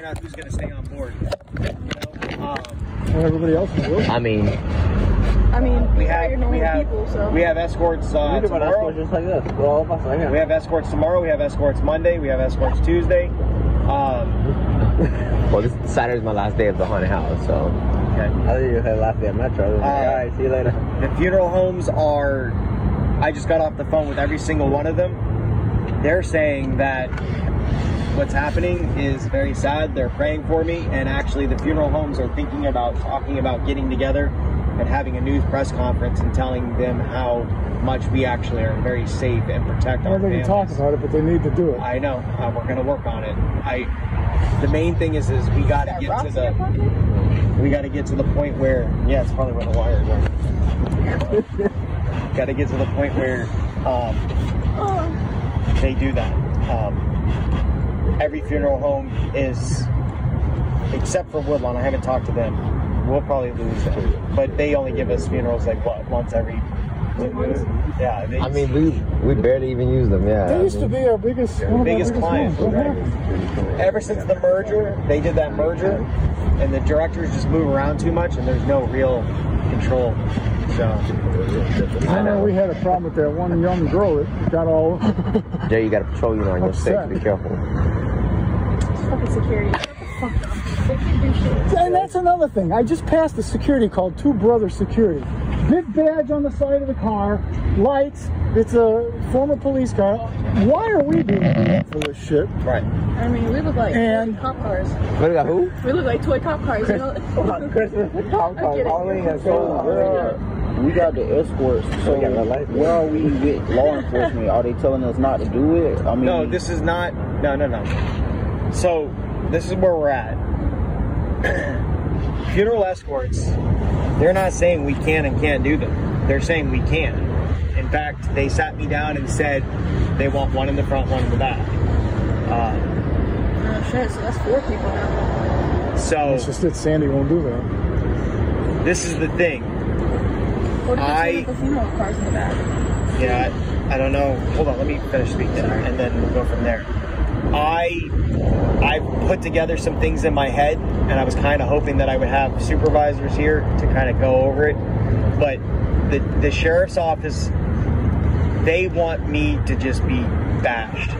find out who's gonna stay on board. You know? Um, And everybody else is working. I mean, I mean, we we have we have people, so. we have escorts uh, you about tomorrow. escorts just like this. We're all of us right here. We have escorts tomorrow. We have escorts Monday. We have escorts Tuesday. Um, well, this Saturday's my last day of the haunted house, so. okay. I thought you said last day at Metro. Like, Uh, all right, see you later. The funeral homes are. I just got off the phone with every single one of them. They're saying that what's happening is very sad. They're praying for me, and actually, the funeral homes are thinking about talking about getting together and having a news press conference and telling them how much we actually are very safe and protect Well, our they families. talk about it, but they need to do it. I know. Uh, we're gonna work on it. I. The main thing is, is we got to get to the. We got to get to the point where, yeah, it's probably where the wires are. got to get to the point where um, Oh, they do that. Um, every funeral home is, except for Woodlawn. I haven't talked to them. We'll probably lose them, but they only give us funerals like what once every. Yeah, I mean, we we barely even use them, yeah. They used to be our biggest, one of biggest our client. biggest ones. What ever since the merger, they did that merger, and the directors just move around too much, and there's no real control. So. I know we had a problem with that one young girl that got all. Jay, you got a patrol unit on your six. Upset. Be careful. fucking security. Shut the fuck up. They can do shit. And that's another thing. I just passed a security called Two Brothers Security. Big badge on the side of the car, lights. It's a former police car. Why are we being beat for this shit? Right. I mean, we look like And- toy cop cars. What got who? We look like toy cop cars, you know? Christmas. Tom I get it. Halloween So where we got the escorts. So We got no license. where are we with law enforcement? Are they telling us not to do it? I mean, No, this is not. No, no, no. So, this is where we're at. Funeral escorts, they're not saying we can and can't do them. They're saying we can. In fact, they sat me down and said they want one in the front, one in the back. Uh, Oh shit, so that's four people now. so, It's just that Sandy won't do that. this is the thing. What if I- it's the funeral cars in the back? Yeah, I, I don't know. Hold on, let me finish speaking, and then we'll go from there. I I put together some things in my head, and I was kind of hoping that I would have supervisors here to kind of go over it. But the the sheriff's office, they want me to just be bashed.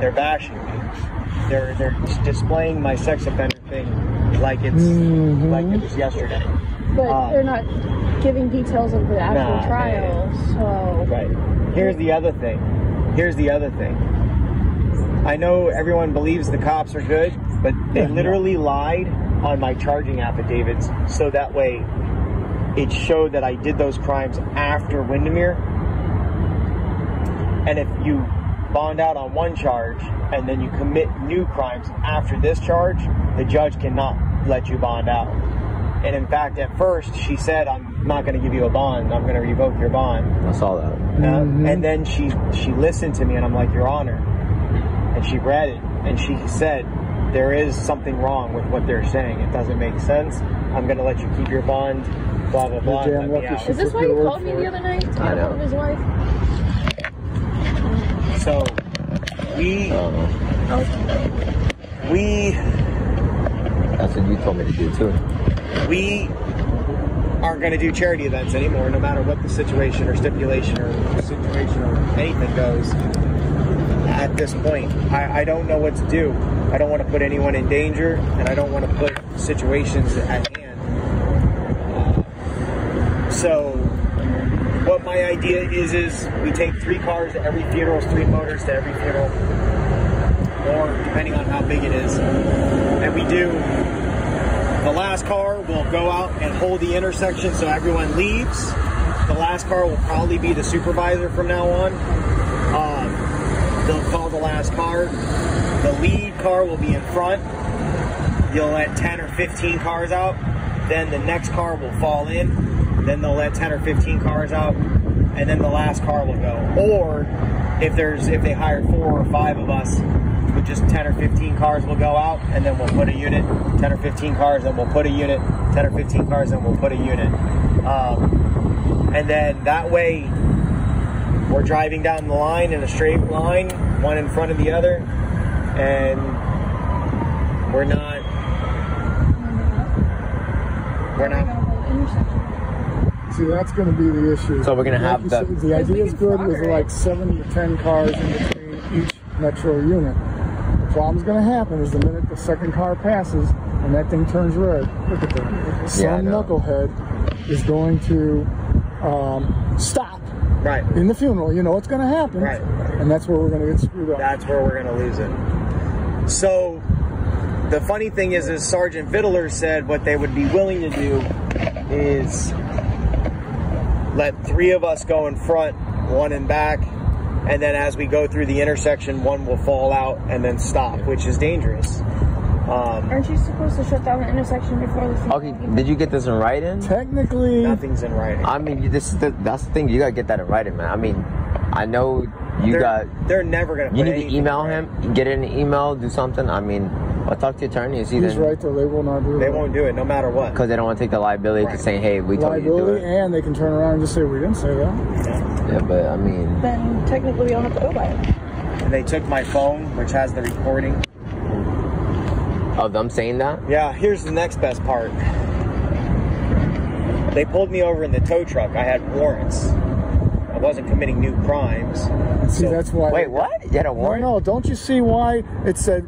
They're bashing me. They're they're displaying my sex offender thing like it's Mhm. like it was yesterday. But Uh, they're not giving details of the actual Nah, trial, so. Right. Here's the other thing. Here's the other thing. I know everyone believes the cops are good, but they literally lied on my charging affidavits so that way it showed that I did those crimes after Windermere. And if you bond out on one charge and then you commit new crimes after this charge, the judge cannot let you bond out. And in fact, at first, she said, I'm not going to give you a bond. I'm going to revoke your bond. I saw that. Uh, and then she she listened to me, and I'm like, Your Honor. And she read it, and she said, There is something wrong with what they're saying. It doesn't make sense. I'm going to let you keep your bond. Blah blah blah. Damn lucky Is this why you called me the other night to I get know. hold of his wife? So we Oh, we That's what you told me to do too. we aren't going to do charity events anymore, no matter what the situation or stipulation or situation or anything goes. At this point, I, I don't know what to do. I don't want to put anyone in danger, and I don't want to put situations at hand. Uh, so, what my idea is is we take three cars to every funeral, three motors to every funeral, or depending on how big it is, and we do the last car will go out and hold the intersection so everyone leaves. The last car will probably be the supervisor from now on. They'll call the last car. The lead car will be in front. You'll let 10 or 15 cars out. Then the next car will fall in. Then they'll let 10 or 15 cars out. And then the last car will go. Or if there's if they hire four or five of us, with just 10 or 15 cars will go out and then we'll put a unit 10 or 15 cars and we'll put a unit 10 or 15 cars and we'll put a unit um, and then that way we're driving down the line in a straight line one in front of the other and We're not. We're not. See, that's going to be the issue. So we're gonna have the- said, the idea is good with like seven to ten cars in between each metro unit. The problem's going to happen is the minute the second car passes and that thing turns red. Look at that. Some know. knucklehead is going to um, stop Right. in the funeral. You know what's going to happen, Right. and that's where we're going to get screwed up. That's where we're gonna lose it. So the funny thing is, is Sergeant Fiddler said what they would be willing to do is let three of us go in front, one in back, and then as we go through the intersection, one will fall out and then stop, which is dangerous. Um, Aren't you supposed to shut down the intersection before the funeral? Okay, did you get this in writing? Technically, nothing's in writing. I mean, you- this is the, that's the thing. You gotta get that in writing, man. I mean, I know you they're, got. they're never gonna. You put need to email him, writing. get an email, do something. I mean, I'll talk to your attorney and see he's then. right though. They will not do it. They won't do it, no matter what. Because they don't want to take the liability Right. to say, hey, we told you to do liability, it. and they can turn around and just say we didn't say that. Yeah, but I mean, Then technically we don't have to go by it. And they took my phone, which has the recording. Of them saying that? Yeah, here's the next best part. They pulled me over in the tow truck. I had warrants. I wasn't committing new crimes. See, So- that's why. Wait, what? You had a warrant? no. Don't you see why it said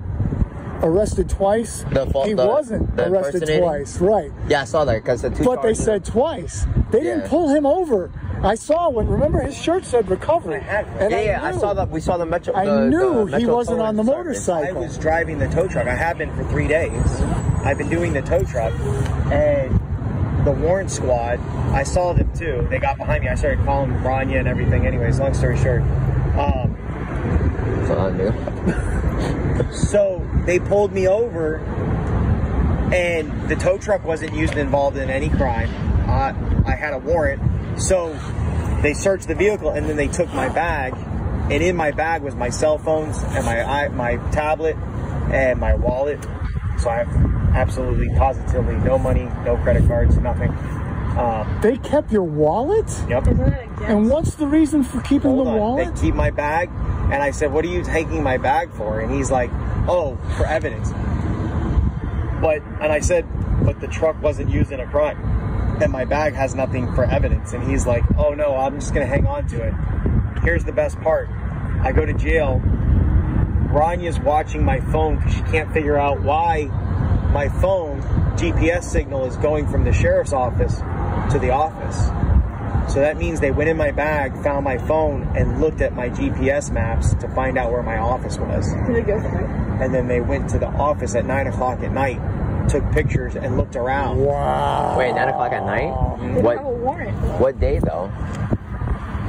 arrested twice? The fault- he the- wasn't the arrested twice, right? Yeah, I saw that because the two But they said twice. They didn't pull him over. I saw when. Remember, his shirt said recovery. I. And Yeah, yeah, I knew- saw that. We saw the metro. I the, knew the he wasn't on the towing motorcycle. I was driving the tow truck. I have been for three days. I've been doing the tow truck, and the warrant squad. I saw them too. They got behind me. I started calling Rania and everything. Anyways, long story short, um, sergeant. So I knew. so they pulled me over, and the tow truck wasn't used involved in any crime. Uh, I had a warrant, so they searched the vehicle, and then they took my bag, and in my bag was my cell phones and my my tablet and my wallet. So I have absolutely, positively no money, no credit cards, nothing. Um, They kept your wallet. yep. Isn't that against? And what's the reason for keeping Hold the on. wallet? They keep my bag, and I said, "What are you taking my bag for?" And he's like, "Oh, for evidence." But and I said, "But the truck wasn't used in a crime, and my bag has nothing for evidence." And he's like, "Oh no, I'm just gonna hang on to it." Here's the best part: I go to jail. Ranya's watching my phone because she can't figure out why my phone GPS signal is going from the sheriff's office to the office. So that means they went in my bag, found my phone, and looked at my GPS maps to find out where my office was. Did it go for it? And then they went to the office at nine o'clock at night, took pictures, and looked around. wow. Wait, nine o'clock at night? They don't have a What? warrant. What day though?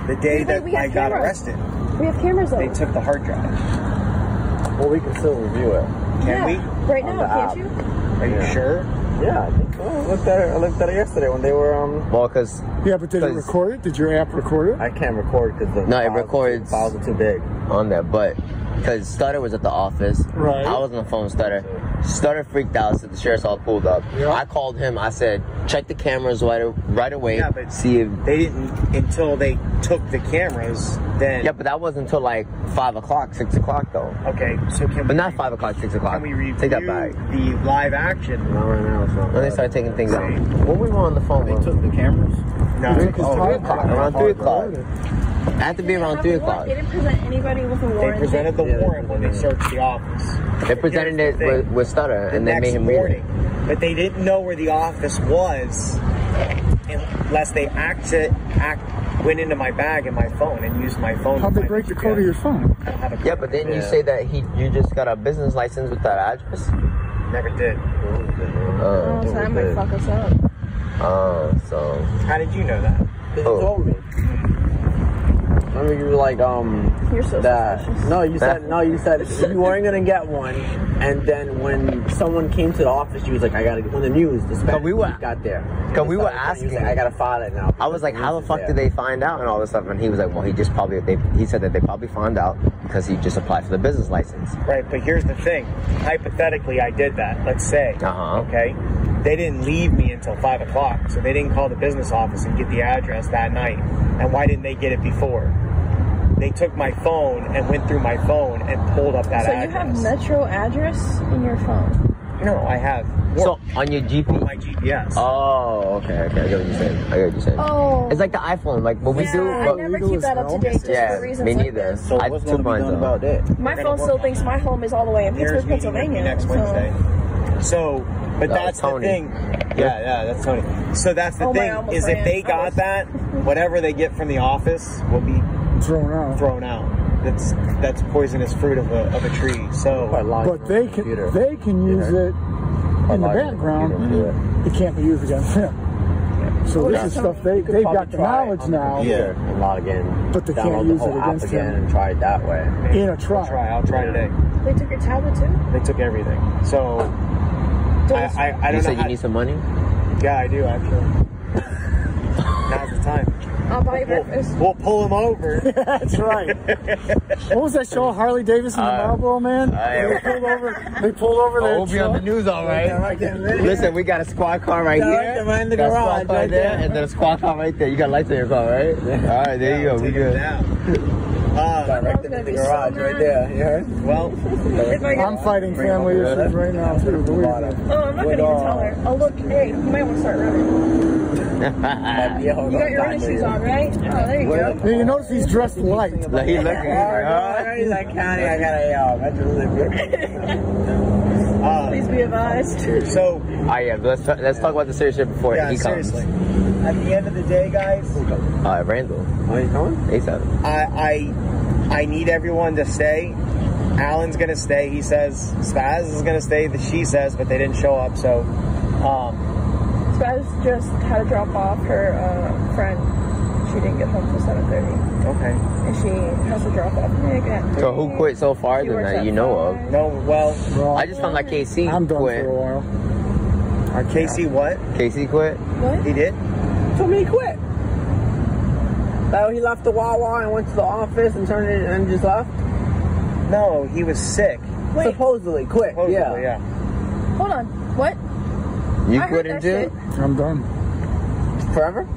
The day But that we have I got arrested, We have cameras though. they took the hard drive. Well, we can still review it. Can yeah. we? Right On now, can't app. you? Are you Yeah. sure? Yeah, I think so. I looked at it. I looked at it yesterday when they were. Um, Well, because Yeah, but did it 'Cause- record it? Did your app record it? I can't record because the No, it files are too- records- files are too big. on that. but because Stutter was at the office, Right. I was on the phone. with Stutter, Stutter freaked out. So the sheriff's all pulled up. Yeah. I called him. I said, check the cameras right right away. Yeah, but see if. They didn't until they took the cameras. Then Yeah, but that wasn't until like five o'clock, six o'clock though. okay. So can But we, not five o'clock, six o'clock. Can we review Take that back. the live action? Not right now. So When they started taking things out. See. When we were on the phone, they bro? took the cameras. No. He took his Oh, three o'clock, around three o'clock. Recorded. it had to be around three o'clock. They didn't present anybody with a warrant. They presented the Yeah, warrant when they searched the office. They presented Here's it the with, thing. with Stutter, the and they made him read morning, it. but they didn't know where the office was unless they acted, act, went into my bag and my phone and used my phone. How'd they break the GPS. code of your phone? I don't Yeah, but then you say that he you just got a business license with that address. never did. Oh, oh so that might fuck us up. Oh, so How did you know that? They Oh. told me. Remember you were like um You're so that suspicious. no you said no you said you weren't gonna get one and then when someone came to the office you was like I gotta when the news the Spanish we were- news got there Cause we were You was like, asking- I gotta file it now I was like, how the fuck there." did they find out and all this stuff? And he was like, well, he just probably they he said that they probably found out because he just applied for the business license. Right, but here's the thing. Hypothetically, I did that. Let's say. Uh-huh. Okay. They didn't leave me until five o'clock, so they didn't call the business office and get the address that night. And why didn't they get it before? They took my phone and went through my phone and pulled up that So you have Metro address in your phone. No, I have. So on your GP. my GPS. Oh, okay, okay. I get what you're saying. I get what you're saying. Oh. It's like the iPhone, like what we yeah, do. I But never legal keep that up to date just yeah, for reasons me neither. this. So I what's took going to be mine done about that? My phone still thinks my home is all the way in Here's Pittsburgh, meeting with me Pennsylvania. next so- Wednesday. So, but Oh, that's the thing. Yeah, yeah, that's Tony. So that's the Oh thing almost is if they got that, whatever they get from the office will be Thrown out. thrown out. That's that's poisonous fruit of a, of a tree. So But they can computer. they can use it in the large background. computer, It can't be used against him. So this is stuff they they've got the knowledge now Yeah, and log in. But they can't use the whole it app against again him. and try it that way. in a I'll try. I'll try today. They took your tablet too? They took everything. So I, I, I You don't said know. you how- need some money. yeah, I do actually. Now's the time. I'll buy you We'll, breakfast. we'll pull them over. That's right. what was that show, Harley Davidson and Uh, Marlboro Man? I- they pulled over. They pulled over their we'll be on the news, all right. Listen, we got a squad car right Yeah, here. right there in the got garage, squad car right there, there. and then a squad car right there. You got lights in your car, right? All right, there you go. We Take it good. Down. Uh, Direct gonna in the be so garage right there. You heard? well, I get, I'm fighting family issues right now too. Believe me. oh, I'm not gonna even tell her. Oh, look, hey, you might want to start running. Yeah, You got your running back shoes on, right? Oh, there you go. Yeah, you notice he's dressed light. Like he looking. All right, he's like, County, I got a uh, metro delivery. Please be advised. so Oh yeah, let's talk, let's talk about the serious shit before yeah, he comes. seriously. At the end of the day, guys, Uh, Randall, Are you coming? ASAP. I I I need everyone to stay. Alan's gonna stay. He says Spaz is gonna stay. The she says, but they didn't show up. So, um, Spaz just had to drop off her uh, friend. She didn't get home till 7.30. okay. And she has to drop off Nick at So who quit so far She then that you know of? No, well, Well, I just found like KC I'm done quit. for a while. Uh, Casey, what KC quit. What? he did? Told me he quit. So he left the Wawa and went to the office and turned it and just left. No, he was sick. Wait, Supposedly quit. Supposedly, yeah. yeah. hold on. What? You I heard quit that it shit. too? I'm done. Forever.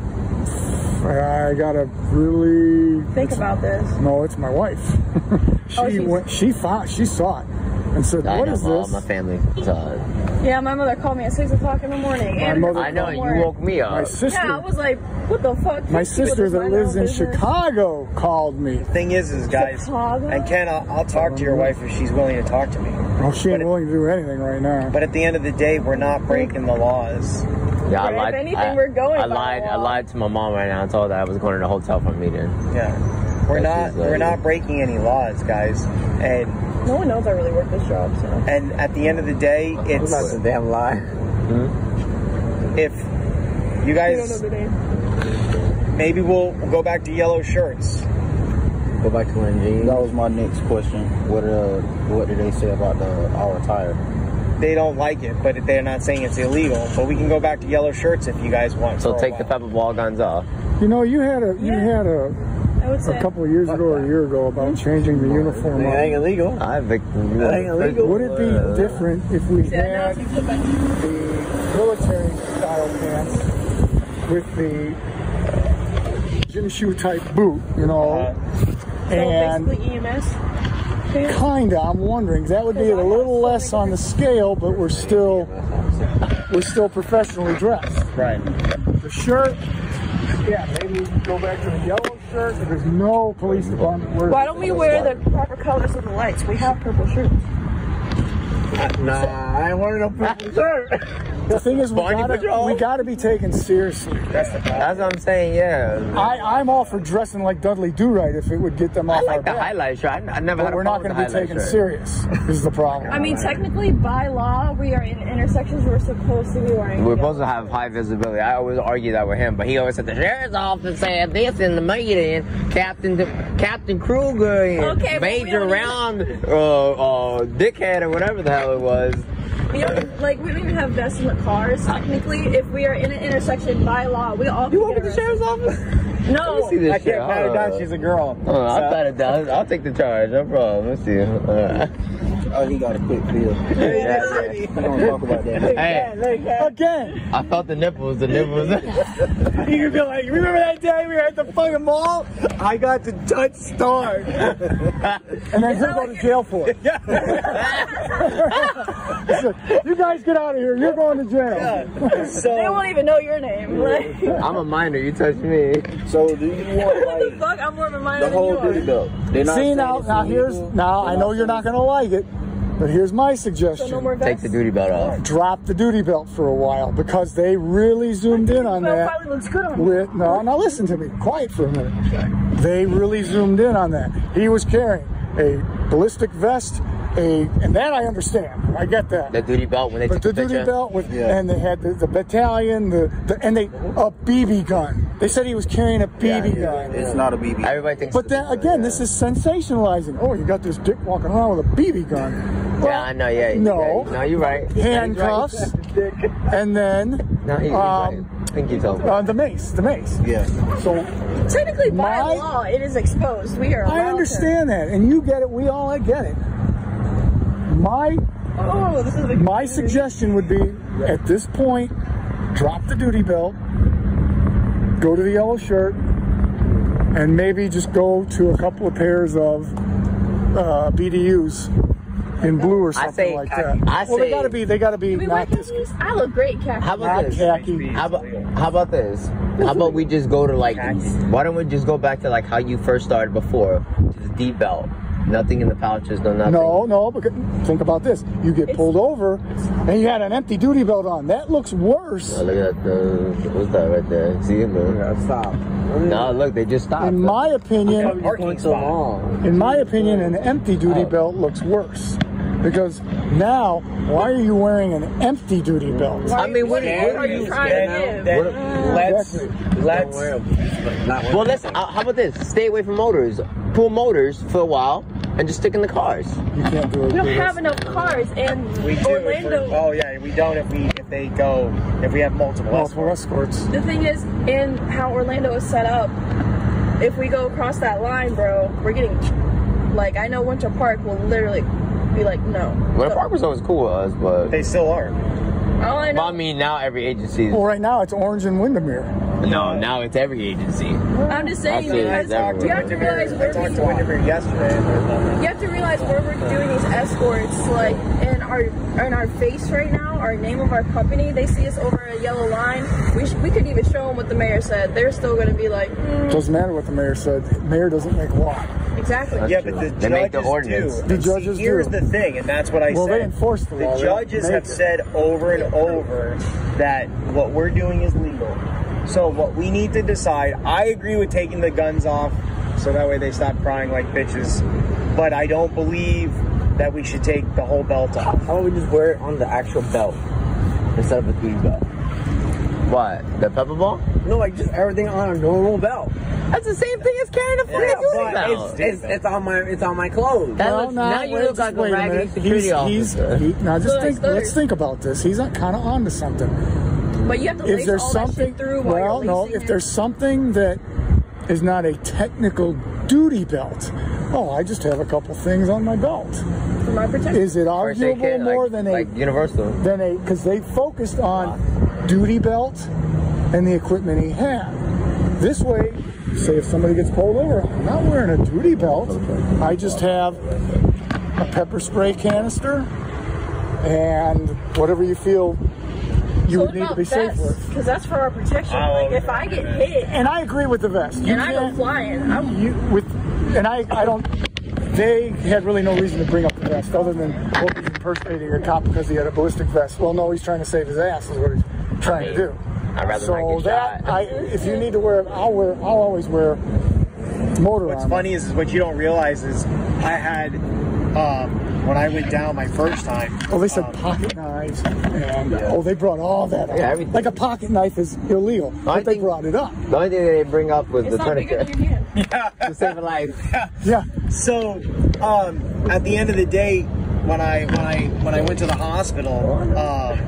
I gotta really. Think about this. No, it's my wife. Oh, she Oh, went. She found. She saw it and said, I "What know is all this?" my family. So, Yeah, my mother called me at 6 o'clock in the morning. My and mother- I know you work. woke me up. My sister. Yeah, I was like, what the fuck? my sister that lives in business. Chicago called me. Thing is, is guys, Chicago? and Ken, I'll, I'll talk to your wife if she's willing to talk to me. Well, she ain't But it- willing to do anything right now. But at the end of the day, we're not breaking the laws. Yeah, I If lied. anything, I, we're going I lied. I lied to my mom right now. I told her I was going to the hotel for a meeting. Yeah, we're not just, uh, we're not breaking any laws, guys. And No one knows I really work this job, so. and at the end of the day, it's That's a damn lie. if you You don't know guys the name. maybe we'll, we'll go back to yellow shirts. Go back to wearing jeans. That was my next question. What uh, what did they say about the all retired? They don't like it, but they're not saying it's illegal. But we can go back to yellow shirts if you guys want. So take the while. pepper ball guns off. You know, you had a you Yeah. had a, I would say. A couple of years ago or a year ago about changing the uniform. That ain't illegal. I victim. That ain't illegal. Would it be different if we had the military style pants with the gym shoe type boot? You know, Uh, So and basically EMS. kinda. I'm wondering that would be a little less on the scale, but we're still we're still professionally dressed. right. The shirt, yeah, maybe we can go back to the yellow shirt. There's no police department wears. Why don't we wear the proper colors of the lights? We have purple shirts. Nah, I ain't wearing no purple shirt. The thing is, we gotta, we gotta be taken seriously. That's the problem. That's what I'm saying. Yeah. I, I'm all for dressing like Dudley Do Right if it would get them off I like our the back. highlight shirt. I, I never had But a we're not going to be taken highlight shirt. serious. Is the problem. I mean, technically, by law, we are in intersections. We're supposed to be wearing. We're yellow. supposed to have high visibility. I always argue that with him, but he always said the sheriff's office said this in the meeting. Captain Captain Kruger and Okay, Major Round, uh, uh, Dickhead or whatever the hell it was. We don't like. We don't even have vests in the cars. Technically, if we are in an intersection by law, we all. You can want me to the sheriff's office? arrested. No. See this I shit. can't pat her down. She's a girl. Oh, I'll pat it down. I'll take the charge. No problem. Let's see. All right. Oh, he got a quick feel. Yeah. We don't talk about that. Hey, Again, I felt the nipples. The nipples. You could be like, remember that day we were at the fucking mall? I got the Dutch star. and then he'll go to jail for it. you guys get out of here. You're going to jail. They So won't even know your name. Like, I'm a minor. You touch me. So do you want what the fuck? I'm more of a minor the than whole you are. duty belt? They're not See saying now, it's now here's now I They're know you're not going to like it, but here's my So suggestion. no more Take the duty belt off. Drop the duty belt for a while because they really zoomed in on Well, that. probably looks good on you. With no, now listen to me, quiet for a minute. They really zoomed in on that. He was carrying a ballistic vest, a and that I understand. I get that. The duty belt when they But took the the duty belt with, Yeah. and they had the, the battalion, the, the and they a BB gun. They said he was carrying a BB gun. It's not a BB. Everybody thinks. But then again, this is sensationalizing. Oh, you got this dick walking around with a BB gun. Yeah, I know. Yeah. No. Yeah, no, you're right. Handcuffs, and then No, he, he's um, right. I think you told uh, the mace, the mace. Yeah. So Technically, by My- law, it is exposed. We are. allowed I to- understand that, and you get it. We all get it. My Oh, this is a big. my suggestion would be, at this point, drop the duty belt, go to the yellow shirt, and maybe just go to a couple of pairs of uh, BDUs in blue or I something say- like that. I well, they gotta be. They gotta be Do not this. khakis? I look great khaki. How about Not this? khaki. How about how about this? How about we just go to like? Why don't we just go back to like how you first started before? To the D belt. Nothing in the pouches. No nothing. No, no. Because think about this: you get It's- pulled over, and you had an empty duty belt on. That looks worse. Oh, look at that. Uh, what's that right there? See him? man? Yeah, stop. No, look, they just stopped. In my opinion, Parking so long. In my opinion, an empty duty Oh. belt looks worse. Because now, why are you wearing an empty duty belt? I mean, what, What are you trying to give? What- let's Exactly. let's Not well, listen. Uh, how about this? Stay away from motors. Pull motors for a while, and just stick in the cars. You can't do it. We don't have us. enough cars, and we do. Orlando. For, oh yeah, we don't if we if they go if we have multiple. multiple escorts. escorts. The thing is, in how Orlando is set up, if we go across that line, bro, we're getting like I know Winter Park will literally be like, no. Well, the no. park was always cool with us, but. They still are. All I But I mean, now every agency. is- Well, right now it's Orange and Windermere. No, now it's every agency. I'm just saying I see it because everywhere. you have to realize I where talked to Windermere yesterday. and there's nothing. you have to realize where we're doing these escorts. Like in our in our face right now, our name of our company, they see us over a yellow line. We sh- we could even show them what the mayor said. They're still gonna be like, mm, Doesn't matter what the mayor said. Mayor doesn't make law. Exactly. Yeah, true. but the They make the judges ordinance. do. The And see, judges here's do. the thing, and that's what I Well, said. they enforce the law. The judges have it. said over and over that what we're doing is legal. So what we need to decide, I agree with taking the guns off, so that way they stop crying like bitches. But I don't believe that we should take the whole belt off. How about we just wear it on the actual belt instead of a duty belt? What? The pepper ball? No, like just everything on a normal belt. That's the same thing as carrying a fucking Yeah, duty belt. it's, it's, it's on my it's on my clothes. That No, looks, no, now you look just like a raggedy minute. security he's, officer. He's, he, now just Look, think. look. Let's think about this. He's kind of onto something. But you have to If lace there's all something, that shit through while well, no. lacing If it. there's something that is not a technical duty belt, oh, I just have a couple things on my belt. for my protection. Is it arguable kit, more like, than a like Universal. than a because they focused on duty belt and the equipment he had. This way, say if somebody gets pulled over, I'm not wearing a duty belt. I just have a pepper spray canister and whatever you feel you would need to be safe with. because that's for our protection. Oh, like if I get oh, hit And I agree with the vest. You and I go flying, I'm you with and I I don't they had really no reason to bring up the vest other than well he's impersonating a cop because he had a ballistic vest. Well no he's trying to save his ass is what he's trying to do. I'd rather so not get that shot. I if you need to wear it, I'll wear I'll always wear motor What's armor. funny is, is what you don't realize is I had um, when I went down my first time. Oh, they said um, pocket knives, and oh, they brought all that up. Yeah, everything. Like a pocket knife is illegal, but they think- brought it up. The only thing that they bring up was it's the not bigger tourniquet than your hand. to save a life. Yeah, So, um, at the end of the day, when I when I when I went to the hospital, um,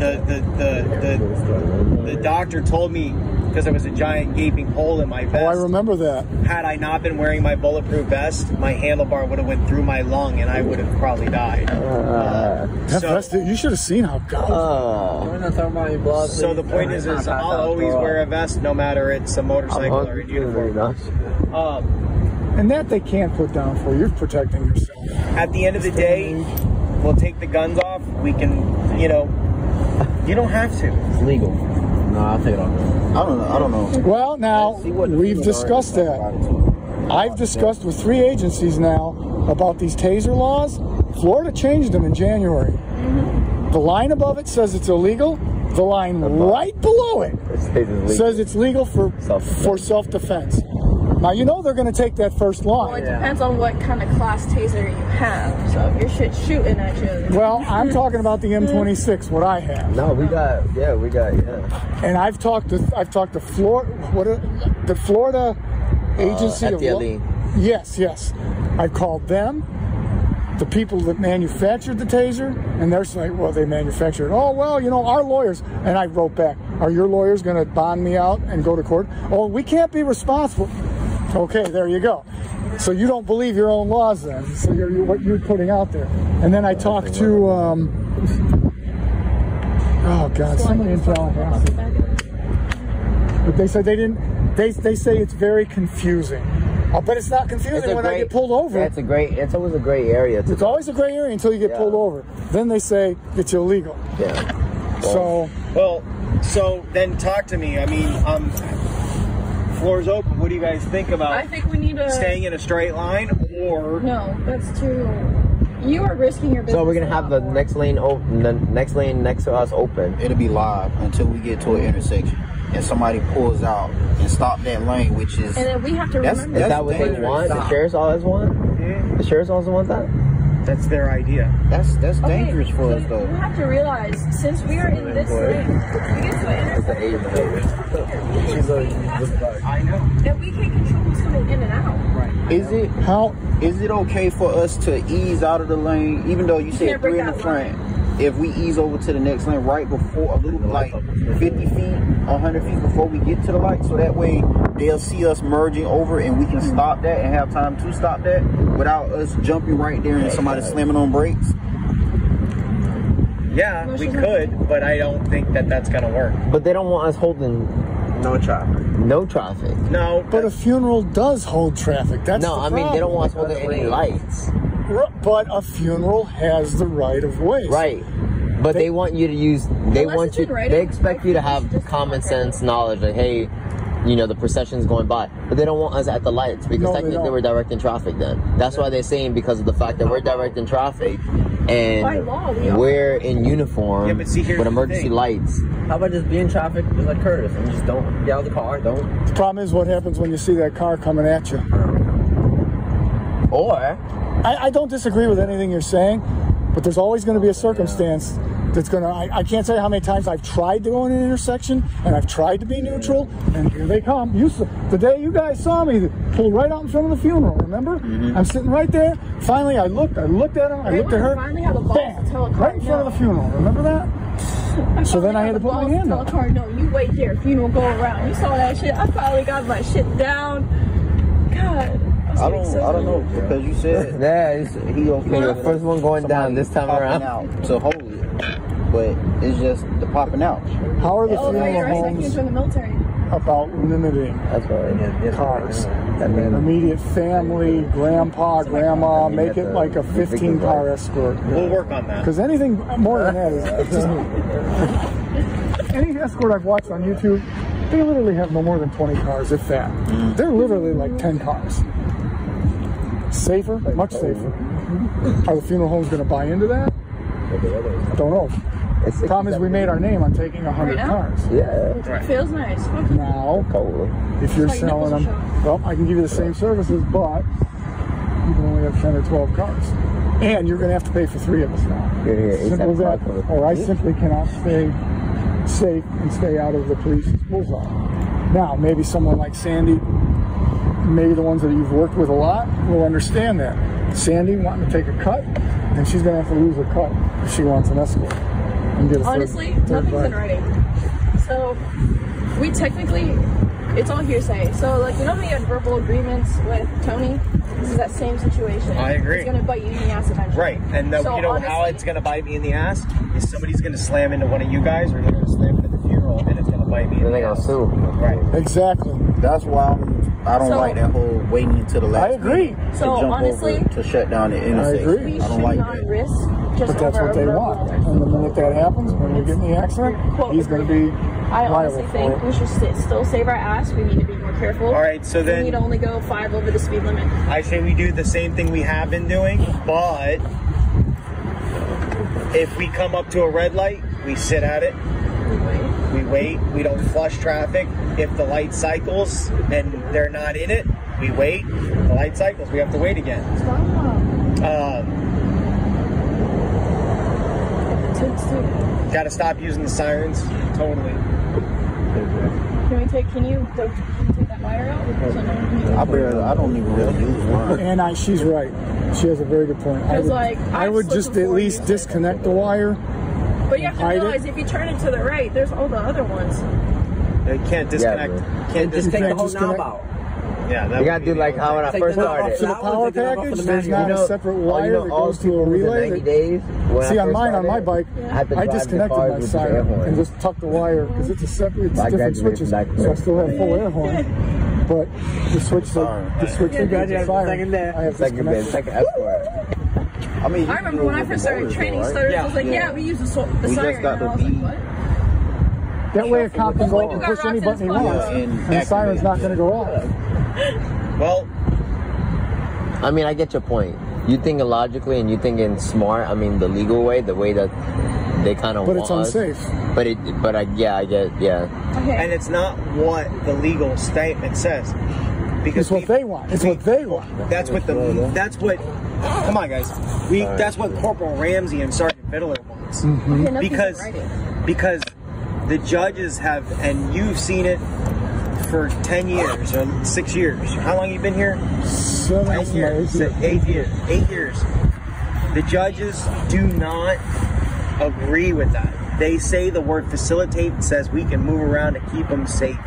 the, the the the the doctor told me because there was a giant gaping hole in my vest. Oh, I remember that. Had I not been wearing my bulletproof vest, my handlebar would have went through my lung and I would have probably died. Uh, That so, vest, you should have seen how gouged. Uh, We're not talking about your blood. so the point is, is I'll always wear a vest, no matter it's a motorcycle or a uniform. Um, and that they can't put down for you. You're protecting yourself. at the end of the day, we'll take the guns off. We can, you know, you don't have to. It's legal. No, I'll take it off. I don't know. I don't know. Well, now See what the we've discussed that. about it, too. I've discussed with three agencies now about these taser laws. Florida changed them in January. The line above it says it's illegal. The line right below it It says it's legal. says it's legal for Self-defense. for self-defense. Now you know they're going to take that first line. Well, it line. depends on what kind of class taser you have. So if your shit's shooting at you, Well, I'm talking about the M26, what I have, No, we got, yeah, we got, yeah. and I've talked to I've talked to Florida, what are- the Florida uh, agency of law- FDLE. Yes, yes. I've called them, the people that manufactured the taser, and they're saying, well, they manufactured it. Oh, well, you know, our lawyers. And I wrote back, are your lawyers going to bond me out and go to court? Oh, we can't be responsible. Okay, there you go. So you don't believe your own laws then. So you're, you're what you're putting out there. And then I talked to, um, oh God, somebody in Tallahassee. But they said they didn't, they, they say it's very confusing. Oh, but it's not confusing It's a when I get pulled over. Yeah, it's a great, it's always a gray area. To It's always a gray area until you get Yeah. pulled over. Then they say it's illegal. yeah. So Well, so then talk to me. I mean, um, floor's open. What do you guys think about I think we need to. staying in a straight line or No, that's too. You are risking your business. So we're gonna have the more. next lane open, the next lane next to us open. It'll be live until we get to an intersection and somebody pulls out and stop that lane, which is And then we have to That's- remember. Is that's that what they dangerous. want? The Stop. sheriff's always want? The sheriff's always want that? That's their idea. that's that's Okay, dangerous for so us though. You have to realize, since we are in this lane, we get to an The age intersection, I know. and we can't control who's coming in and out. Right. Is it how is it okay for us to ease out of the lane, even though you said can't three in the front? If we ease over to the next lane right before a little like 50 feet, 100 feet before we get to the light, so that way they'll see us merging over and we can stop that and have time to stop that without us jumping right there and somebody slamming on brakes. Yeah, we could, but I don't think that that's gonna work. But they don't want us holding No traffic. no traffic. No, but a funeral does hold traffic. That's No, the I mean they don't want us holding any lights. But a funeral has the right of way. Right. But they, want you to use. They Unless want you. in writing, They expect you to have common sense knowledge. Like, hey, you know the procession's going by, but they don't want us at the lights because No, technically don't. we're directing traffic. Then that's why they're saying because of the fact that we're directing traffic and By law, we are. we're in uniform Yeah, but see, with emergency lights. How about just be in traffic just like Curtis and just don't get out of the car? Don't. The problem is what happens when you see that car coming at you. Or I, I don't disagree with anything you're saying, but there's always going to be a circumstance that's going to. I, I can't tell you how many times I've tried to go in an intersection and I've tried to be neutral, and here they come. You, s- the day you guys saw me, pull right out in front of the funeral. Remember? I'm sitting right there. Finally, I looked. I looked at him. I looked at her. finally had the balls Bam! to tell a car right in front of the funeral. Remember that? So then I had to put my hand tell up. a car, no, you wait there. Funeral go around. You saw that shit. I finally got my shit down. God. I don't so I don't know because you said yeah, he okay. You're the first one going down this time around. out to hold it, but it's just the popping out. How are the Oh, funeral you're right. Second homes from the military. about limiting that's right. cars? That means Immediate family, grandpa, grandma, make it like a 15 car escort. we'll work on that. Because anything more than that is. Just, any escort I've watched on YouTube, they literally have no more than 20 cars, if that. Mm. They're literally like 10 cars. Safer, much safer. Are the funeral homes going to buy into that? Don't know. It's Problem is, we made our name on taking 100 Right cars. Yeah, Right. Feels nice. Now, totally. if you're Like selling them, well, I can give you the same services, but you can only have 10 or 12 cars. And you're going to have to pay for three of us now. You're here. Simple as that. Or I simply cannot stay safe and stay out of the police's bullseye. Now, maybe someone like Sandy, maybe the ones that you've worked with a lot, will understand that. Sandy wanting to take a cut, and she's going to have to lose a cut if she wants an escort. And get a third- Honestly, third nothing's in ride. writing. So, we technically, it's all hearsay. So like, you know how you had verbal agreements with Tony? This is that same situation. I agree. It's gonna bite you in the ass eventually. Right, and the, So you know how it's gonna bite me in the ass is somebody's gonna slam into one of you guys, or they're gonna slam into the funeral, and it's gonna bite me. in Then the they gonna sue. Right. Exactly. That's why I'm, I don't So- like that whole waiting until the last. I agree. minute to So, jump honestly- over to shut down the intersection. agree. We I don't should like not that. risk just But that's what they verbal. want. And the minute that happens, when we get in the accident, Quote, he's going to be I honestly think it. we should st- still save our ass. We need to be more careful. All right, so then we need to only go five over the speed limit. I say we do the same thing we have been doing, but if we come up to a red light, we sit at it, we wait, we don't flush traffic. If the light cycles and they're not in it, we wait. The light cycles, we have to wait again. Um, Got to stop using the sirens. Totally. Can we take? Can you, can you take that wire out? So no one can I barely, I don't even really use mine. And I, she's right. She has a very good point. I would, like, I would just at least disconnect the wire. But you have to Hide it. realize if you turn it to the right, there's all the other ones. You can't disconnect. bro. can't Just take disconnect. the whole disconnect- knob out. Yeah, that You gotta do like only how when I Take first the started. off To the power one's package, for the there's manual. not a separate oh, wire you know, that goes to a relay. that- days. See, on first mine, on my started, bike, I I the disconnected my with the air siren and just tucked the wire because it's a separate, it's I different switches. So I still have full air horn. But the switch, like, the switch Yeah, that goes to graduated siren, second day. I have Second bit, disconnected. second escort. I mean, I remember when I first started training though, right? starters, I was like, yeah, Yeah. we use the, so- the We just siren. got and the I was like, beat. What? That way, a cop can go you and push any rocks button he wants, and the siren's not going to go off. Well, I mean, I get your point. You think logically and you thinking smart. I mean, the legal way, the way that they kind of But want it's us. unsafe. But it, but I, yeah, I get, yeah. Okay. and it's not what the legal statement says, because It's what people- they want. It's what they want. That's what the. That's what. Come on, guys. We. That's what Corporal Ramsey and Sergeant Fiddler wants. Mm-hmm. Okay, nothing's Because because the judges have, and you've seen it for ten years or six years. How long you been here? Seven, Eight years. eight Eight years. Eight years. The judges do not agree with that. They say the word facilitate says we can move around to keep them safe.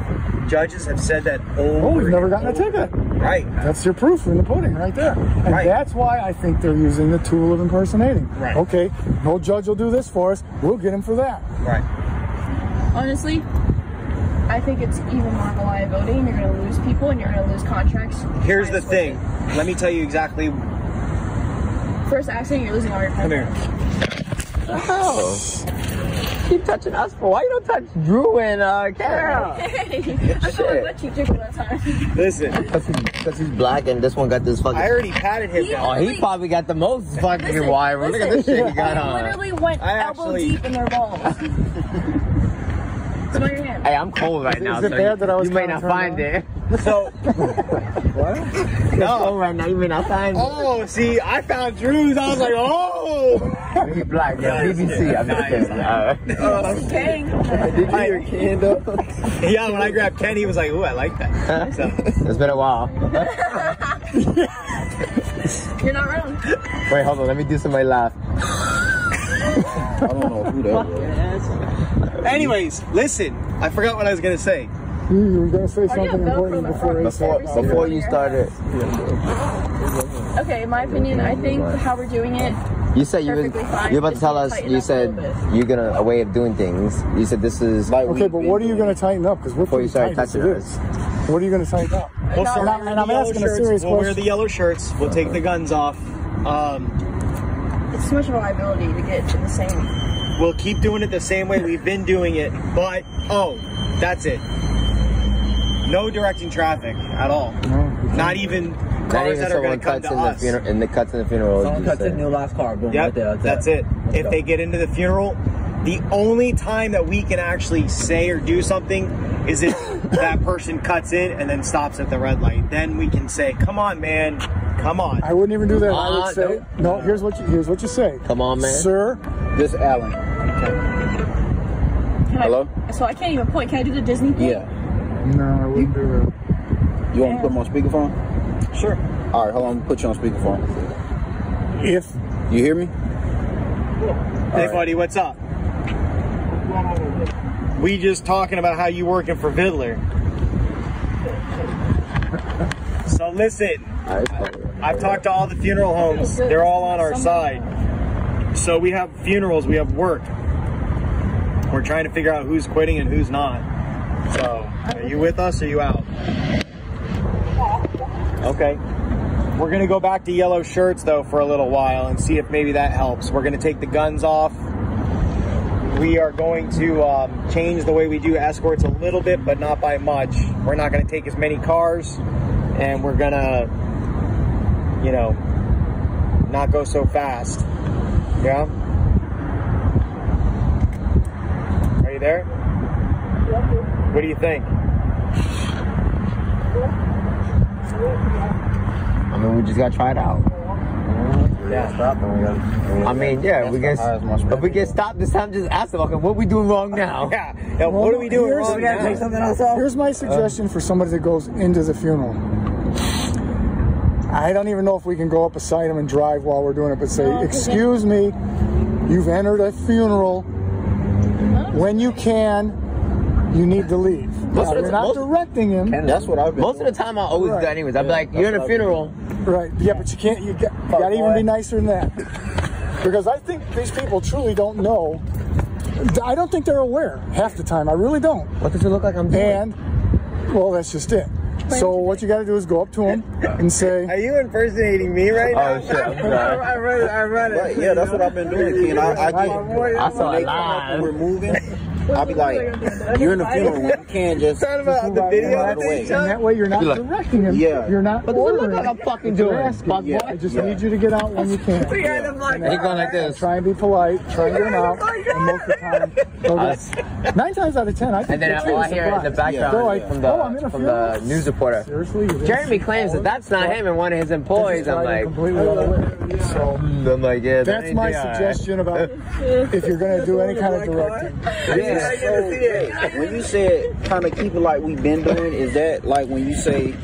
Judges have said that over. Oh, we've never gotten a ticket. Right. That's your proof in the pudding right there. And Right. that's why I think they're using the tool of impersonating. Right. Okay, no judge will do this for us. We'll get him for that. Right. Honestly, I think it's even more of a liability, and you're going to lose people, and you're going to lose contracts. Here's the thing. it. Let me tell you exactly. First accident, you're losing all your Come time. here. Oh. Keep touching us for why you don't touch Drew and uh Kara? Hey, I felt Shit. like let you jiggle that time. Listen, Because he's, 'cause he's black and this one got this fucking. I already patted him Yeah. oh, he probably got the most fucking Listen, wire. Look at this shit he got He on. literally went I elbow actually- deep in their balls. Smell your hand. Hey, I'm cold right Is now, it so bad you, that I was you may not find on? it. So, what? no. cold right now. You may not find it. Oh, see, I found Drew's. I was like, oh. He's black, yeah. BBC. I'm just kidding. Uh, Okay. Did you hear Ken though? Yeah, when I grabbed Ken, he was like, ooh, I like that. So, it's been a while. You're not wrong. Wait, hold on. Let me do somebody laugh. I don't know who that was. Anyways, listen, I forgot what I was going to say. You, you were going to say Are something important in before Before before you of your started, Okay, in my opinion, I think how we're doing it. you said you was Perfectly you were about to tell us. You said you're gonna a way of doing things. You said this is Like Okay, but what are you going to tighten up? Because we're Before you pretty started it touching is. What are you going to tighten up? We'll start and I'm- and I'm yellow asking a shirts. serious We'll wear the yellow shirts. We'll take the guns off. Um, It's too much of a liability to get to the same. We'll keep doing it the same way we've been doing it. But, oh, that's it. No directing traffic at all. No, Not even not cars even that are going someone to come cuts to in the us. funeral in the cuts in the funeral. Someone cuts in your last car, boom, Yep, right there. that's it. Let's If go. they get into the funeral, the only time that we can actually say or do something is if that person cuts in and then stops at the red light. Then we can say, "Come on, man, come on." I wouldn't even do that. I Uh, would say, no, here's what you, here's what you say. Come on, man. Sir, This Alan. Can I- Hello? so I can't even point. Can I do the Disney thing? Yeah. no, I wouldn't do that. You want me to put him on speakerphone? Sure. All right, hold on. Put you on speakerphone. If You hear me? Hey, buddy, what's up? We just talking about how you working for Vidler. So listen, I've talked to all the funeral homes. They're all on our side. So we have funerals, we have work. We're trying to figure out who's quitting and who's not. So, are you with us or are you out? Okay. We're gonna go back to yellow shirts though for a little while and see if maybe that helps. We're gonna take the guns off. We are going to um, change the way we do escorts a little bit, but not by much. We're not gonna take as many cars, and we're gonna, you know, not go so fast. Yeah. Are you there? What do you think? I mean, we just gotta try it out. Yeah. I mean, yeah, we get if we get stopped this time, just ask them, okay, what we doing wrong now? Yeah. yeah, what are we doing Here's- wrong We gotta now? take something else off. Here's my suggestion for somebody that goes into the funeral. I don't even know if we can go up beside him and drive while we're doing it, but say, "Excuse me, you've entered a funeral. When you can, you need to leave." Most Now, of the you're not most- directing him, That's what I've been. Most of the time, I always do that anyways. I'd be like, you're in a funeral. right? Yeah, but you can't. You got, you got to even be nicer than that, because I think these people truly don't know. I don't think they're aware half the time. I really don't. What does it look like I'm doing? And well, that's just it. So what you got to do is go up to him and say, Are you impersonating me right now? oh shit, I'm sorry. I read it. I read it. Right, yeah, that's what I've been doing, Ken. I, I get, I saw when it they come up and live. we're moving, I'll be like, you're in the funeral, you can't just. Talking about the video right that away. and that way you're not like, directing him. Yeah. You're not What does it look ordering. like I'm fucking You're doing? asking. Fuck Yeah. I just Yeah. need you to get out when you can. Yeah, I'm like, He going like this. Try and be polite. Try and get him out. And most of the time, they'll nine times out of ten, I think And then all I hear in the background They're like, from "Oh, I'm in the a from the news reporter. Seriously, Jeremy claims that that's not him and one of his employees. I'm like, completely oh. unaware. So I'm like, yeah. that's my suggestion about if you're going to do any kind of directing. Yeah, when you said kind of keep it like we've been doing, is that like when you say you.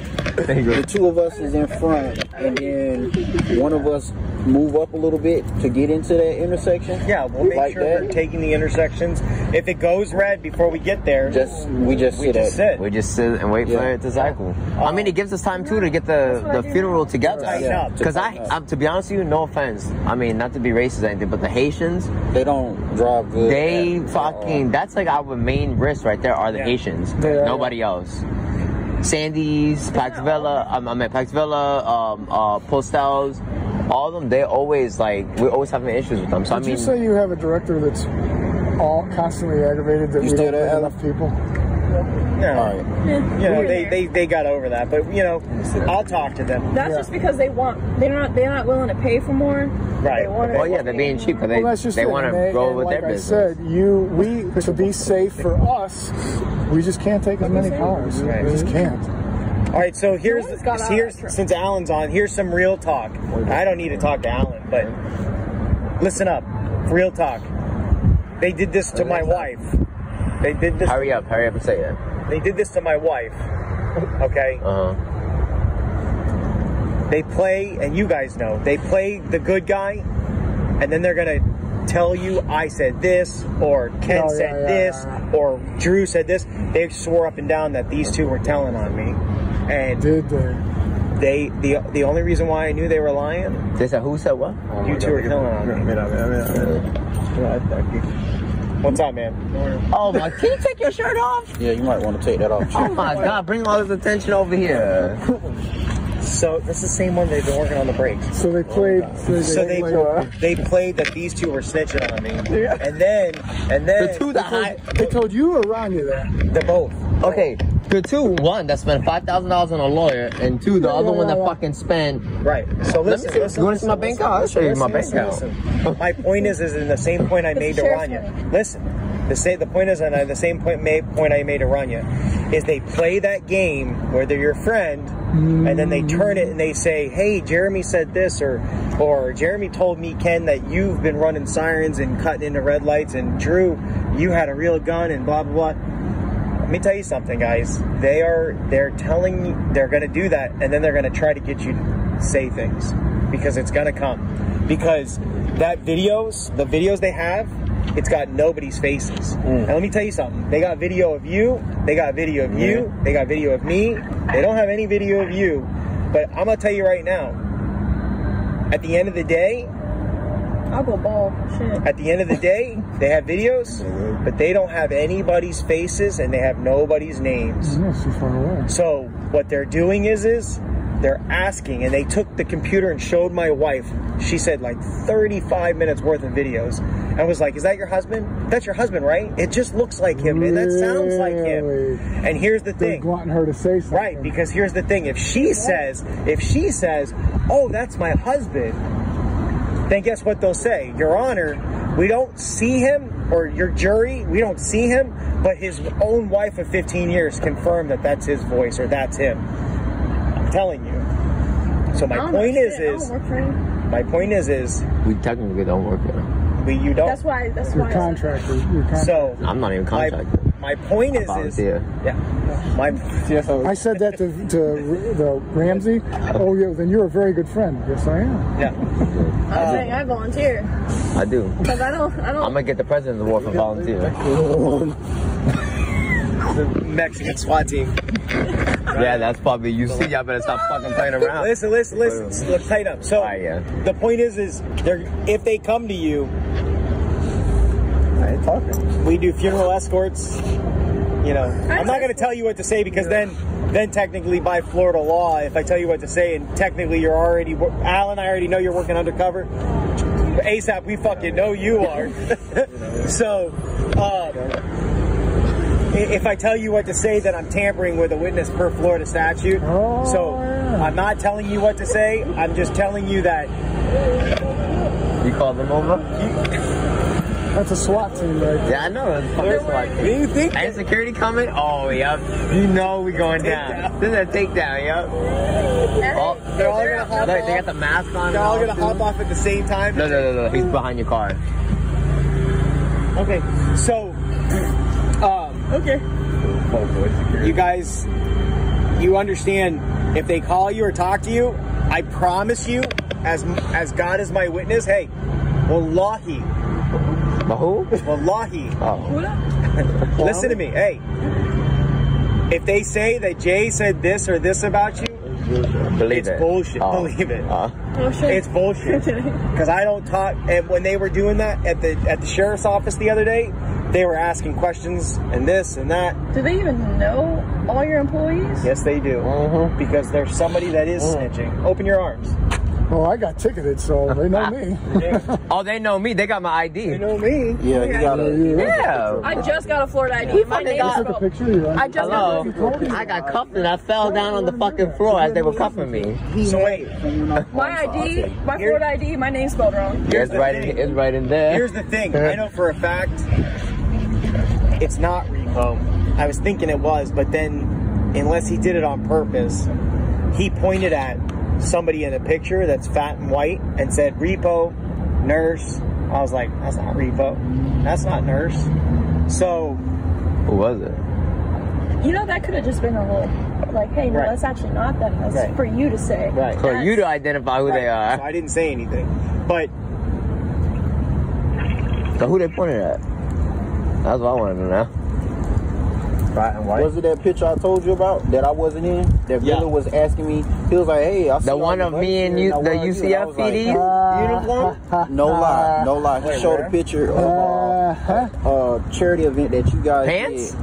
the two of us is in front and then one of us move up a little bit to get into that intersection? Yeah, we'll make like sure that. we're taking the intersections. If it goes red before we get there, Just we just we sit just sit. We just sit and wait for it to cycle. I mean, it gives us time too to get the, the funeral together. Tighten up. Because I, I'm, to be honest with you, no offense. I mean, not to be racist or anything, but the Haitians, They don't drive good. they at fucking, that's like our main risk right there are the Yeah. Haitians. Yeah. Nobody else. Sandy's, Pax Villa, um, I mean, Pax Villa, um, uh, Postels, all of them, they always like, we're always having issues with them. So I mean, you say you have a director that's all constantly aggravated that You we don't have enough people? No, All right. you know, they, they, they got over that. But, you know, I'll talk to them. That's Yeah. just because they want they're not they're not willing to pay for more. Right. They want well, yeah, they're being cheap because they, well, that's just they want to they- grow and with like their I business. said, you we to be safe for us, we just can't take as many cars. Right. We just can't. All right, so here's one's got out here's since Alan's on, here's some real talk. I don't need to talk to Alan, but listen up, real talk. They did this to my wife. They did this. Hurry up, hurry up and say it. They did this to my wife. Okay. Uh huh. They play, and you guys know, they play the good guy, and then they're gonna tell you I said this, or Ken Oh, said yeah, this, yeah. or Drew said this. They swore up and down that these two were telling on me, and Did they? they the the only reason why I knew they were lying, They said, who said what? you two were telling on me. What's up, man? Oh my, can you take your shirt off? Yeah, you might want to take that off. Oh my god, bring all this attention over here. So that's the same one they've been working on the brakes. So they played. Oh, so they, So they played, they played that these two were snitching on me, Yeah. and then and then The two that high. they told you or Ranya that. they're both. Okay, the two, one that spent five thousand dollars on a lawyer, and two, the Yeah, other yeah, one that yeah. fucking spent. Right. So Let me listen. see. listen You wanna see my bank listen, account? I'll show you my bank listen, listen. My point is, is in the same point I made to sheriff's Ranya. Listen. The say the point is, and I, the same point made, point I made to Ranya, is they play that game whether they're your friend, and then they turn it and they say, "Hey, Jeremy said this," or or Jeremy told me Ken that you've been running sirens and cutting into red lights, and Drew, you had a real gun and blah blah blah. Let me tell you something, guys. They are they're telling they're going to do that, and then they're going to try to get you to say things because it's going to come. Because that videos, the videos they have, it's got nobody's faces. Mm. And let me tell you something. They got video of you. They got video of you. They got video of me. They don't have any video of you. But I'm gonna tell you right now. At the end of the day, I'll go ball. Shit. at the end of the day, they have videos, but they don't have anybody's faces and they have nobody's names. Yeah, it's too far away. So what they're doing is is they're asking and they took the computer and showed my wife. She said like 35 minutes worth of videos. And was like, "Is that your husband? That's your husband, right? It just looks like him and that sounds like him." And here's the They're thing. wanting her to say something. Right, because here's the thing. If she says, if she says, "Oh, that's my husband," then guess what they'll say? Your Honor, we don't see him, or your jury, we don't see him, but his own wife of 15 years confirmed that that's his voice or that's him. I'm telling you. So my I point is, shit. I don't is work for him. my point is, is We technically don't work there. We you don't. That's why. That's Your why. I said contractor. Your contractor. So I'm not even my, contracted. my point is, is volunteer. yeah, my I said that to, to the Ramsey. Oh yeah, then you're a very good friend. Yes, I am. yeah. I'm uh, saying I volunteer I do. because I don't. I don't. I'm gonna get the president's award for volunteer. The Mexican SWAT team. Yeah, that's probably you see. Y'all better stop fucking playing around. Listen, listen, listen. Look, tight up. So Alright, yeah. the point is, is they're if they come to you, I ain't talking. we do funeral escorts. You know, I'm not going to tell you what to say because then, then technically by Florida law, if I tell you what to say and technically you're already, Alan, I already know you're working undercover. ASAP, we fucking know you are. so, um, i- if I tell you what to say, then I'm tampering with a witness per Florida statute. Oh, so yeah. I'm not telling you what to say. I'm just telling you that You call them over? That's a SWAT team, right? Yeah, I know. It's fucking SWAT team. you think And security coming? Oh, yep. You know we going down. This is a takedown, yep. Oh, they're all gonna hop Look, they got the mask on. They're all and gonna too. hop off at the same time. No, no, no, no. He's behind your car. Okay, so, um, okay. You guys, you understand if they call you or talk to you, I promise you, as as God is my witness, hey, wallahi, But who? wallahi, Oh. listen to me, hey. If they say that Jay said this or this about you, Believe it's it. bullshit. Oh. Believe it. Uh. It's bullshit. Because I don't talk. And when they were doing that at the at the sheriff's office the other day, they were asking questions and this and that. Do they even know all your employees? Yes, they do. Mhm. Because there's somebody that is snitching. Open your arms. Oh, I got ticketed, so they know me. oh, they know me. They got my ID. You know me. Yeah, you gotta. Yeah. I just got a Florida ID. My fucking name got- Took a picture. You I just Hello. got I got cuffed and I fell down on the fucking floor as they were cuffing me. So wait, my ID, my Florida ID. My name's spelled wrong. It's right in. It's right in there. here's the thing. I know for a fact it's not repo. I was thinking it was, but then unless he did it on purpose, he pointed at somebody in a picture that's fat and white and said repo, nurse. I was like, that's not repo. That's not nurse. So Who was it? You know that could have just been a little, like, hey, no, Right. that's actually not them. That's Right. for you to say. Right. For you to identify who they Right. So are. I didn't say anything. But So who they pointed at? That's what I wanted to know. Fat and white. Was it that picture I told you about that I wasn't in? That Yeah. Villa was asking me. He was like, "Hey, I see The one of me and you, the now where are you?" And I UCF was like, Uh, uniform. No lie, no lie. He Wait, showed where? a picture of uh, Uh-huh. a charity event that you guys Pants? did.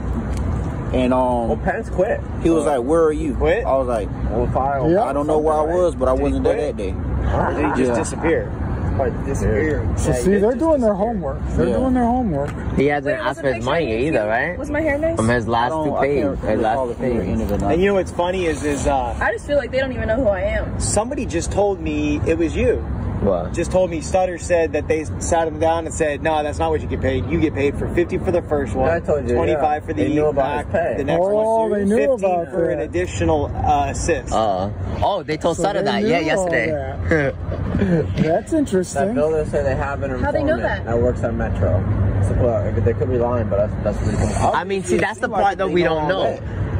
And Well, um, Pence quit. he was like, "Where are you?" Quit? I was like, On file. Yeah. "I don't know where I was, but I Did wasn't there that day." then he just Yeah. disappeared. Like disappeared. So Yeah, see, they're doing their homework. They're Yeah. doing their homework. He hasn't Wait, asked for his money either, right? Was my hair nice? From his last don't. two I pays, his last if two we were in pays. it or not. And you know what's funny is is uh I just feel like they don't even know who I am. somebody just told me it was you. What? Just told me Stutter said that they sat him down and said, "No, that's not what you get paid. You get paid for fifty for the first one, I told you, twenty-five yeah. for the They knew about back, pay. the next Oh, one, they knew 15 about for an additional uh, assist." Uh, oh, they told So Sutter they that. Yeah, yesterday. all yesterday. That's That interesting. builder said they have an How they know that? that? works at Metro. So, well, they could be lying, but that's that's what he comes. I mean, see, that's the part that we don't know.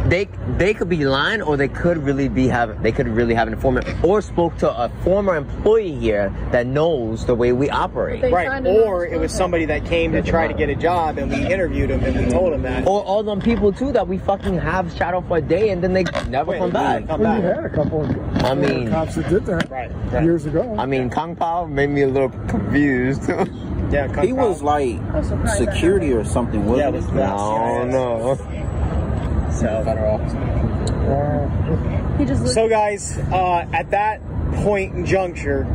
They they could be lying or they could really be having they could really have an informant or spoke to a former employee here that knows the way we operate. Right. Or it was somebody that came to try to get a job and we interviewed him and we told him that. Or all them people too that we fucking have shadow for a day and then they never Wait, come back. come Well, you back. had a couple of I mean- cops that did that Right, right. years ago. I mean, Kong Pao made me a little confused. Yeah, come He was like I'm surprised that security or something, Yeah, wasn't it was he? no, no. So, Uh, He just so guys, uh, at that point and juncture,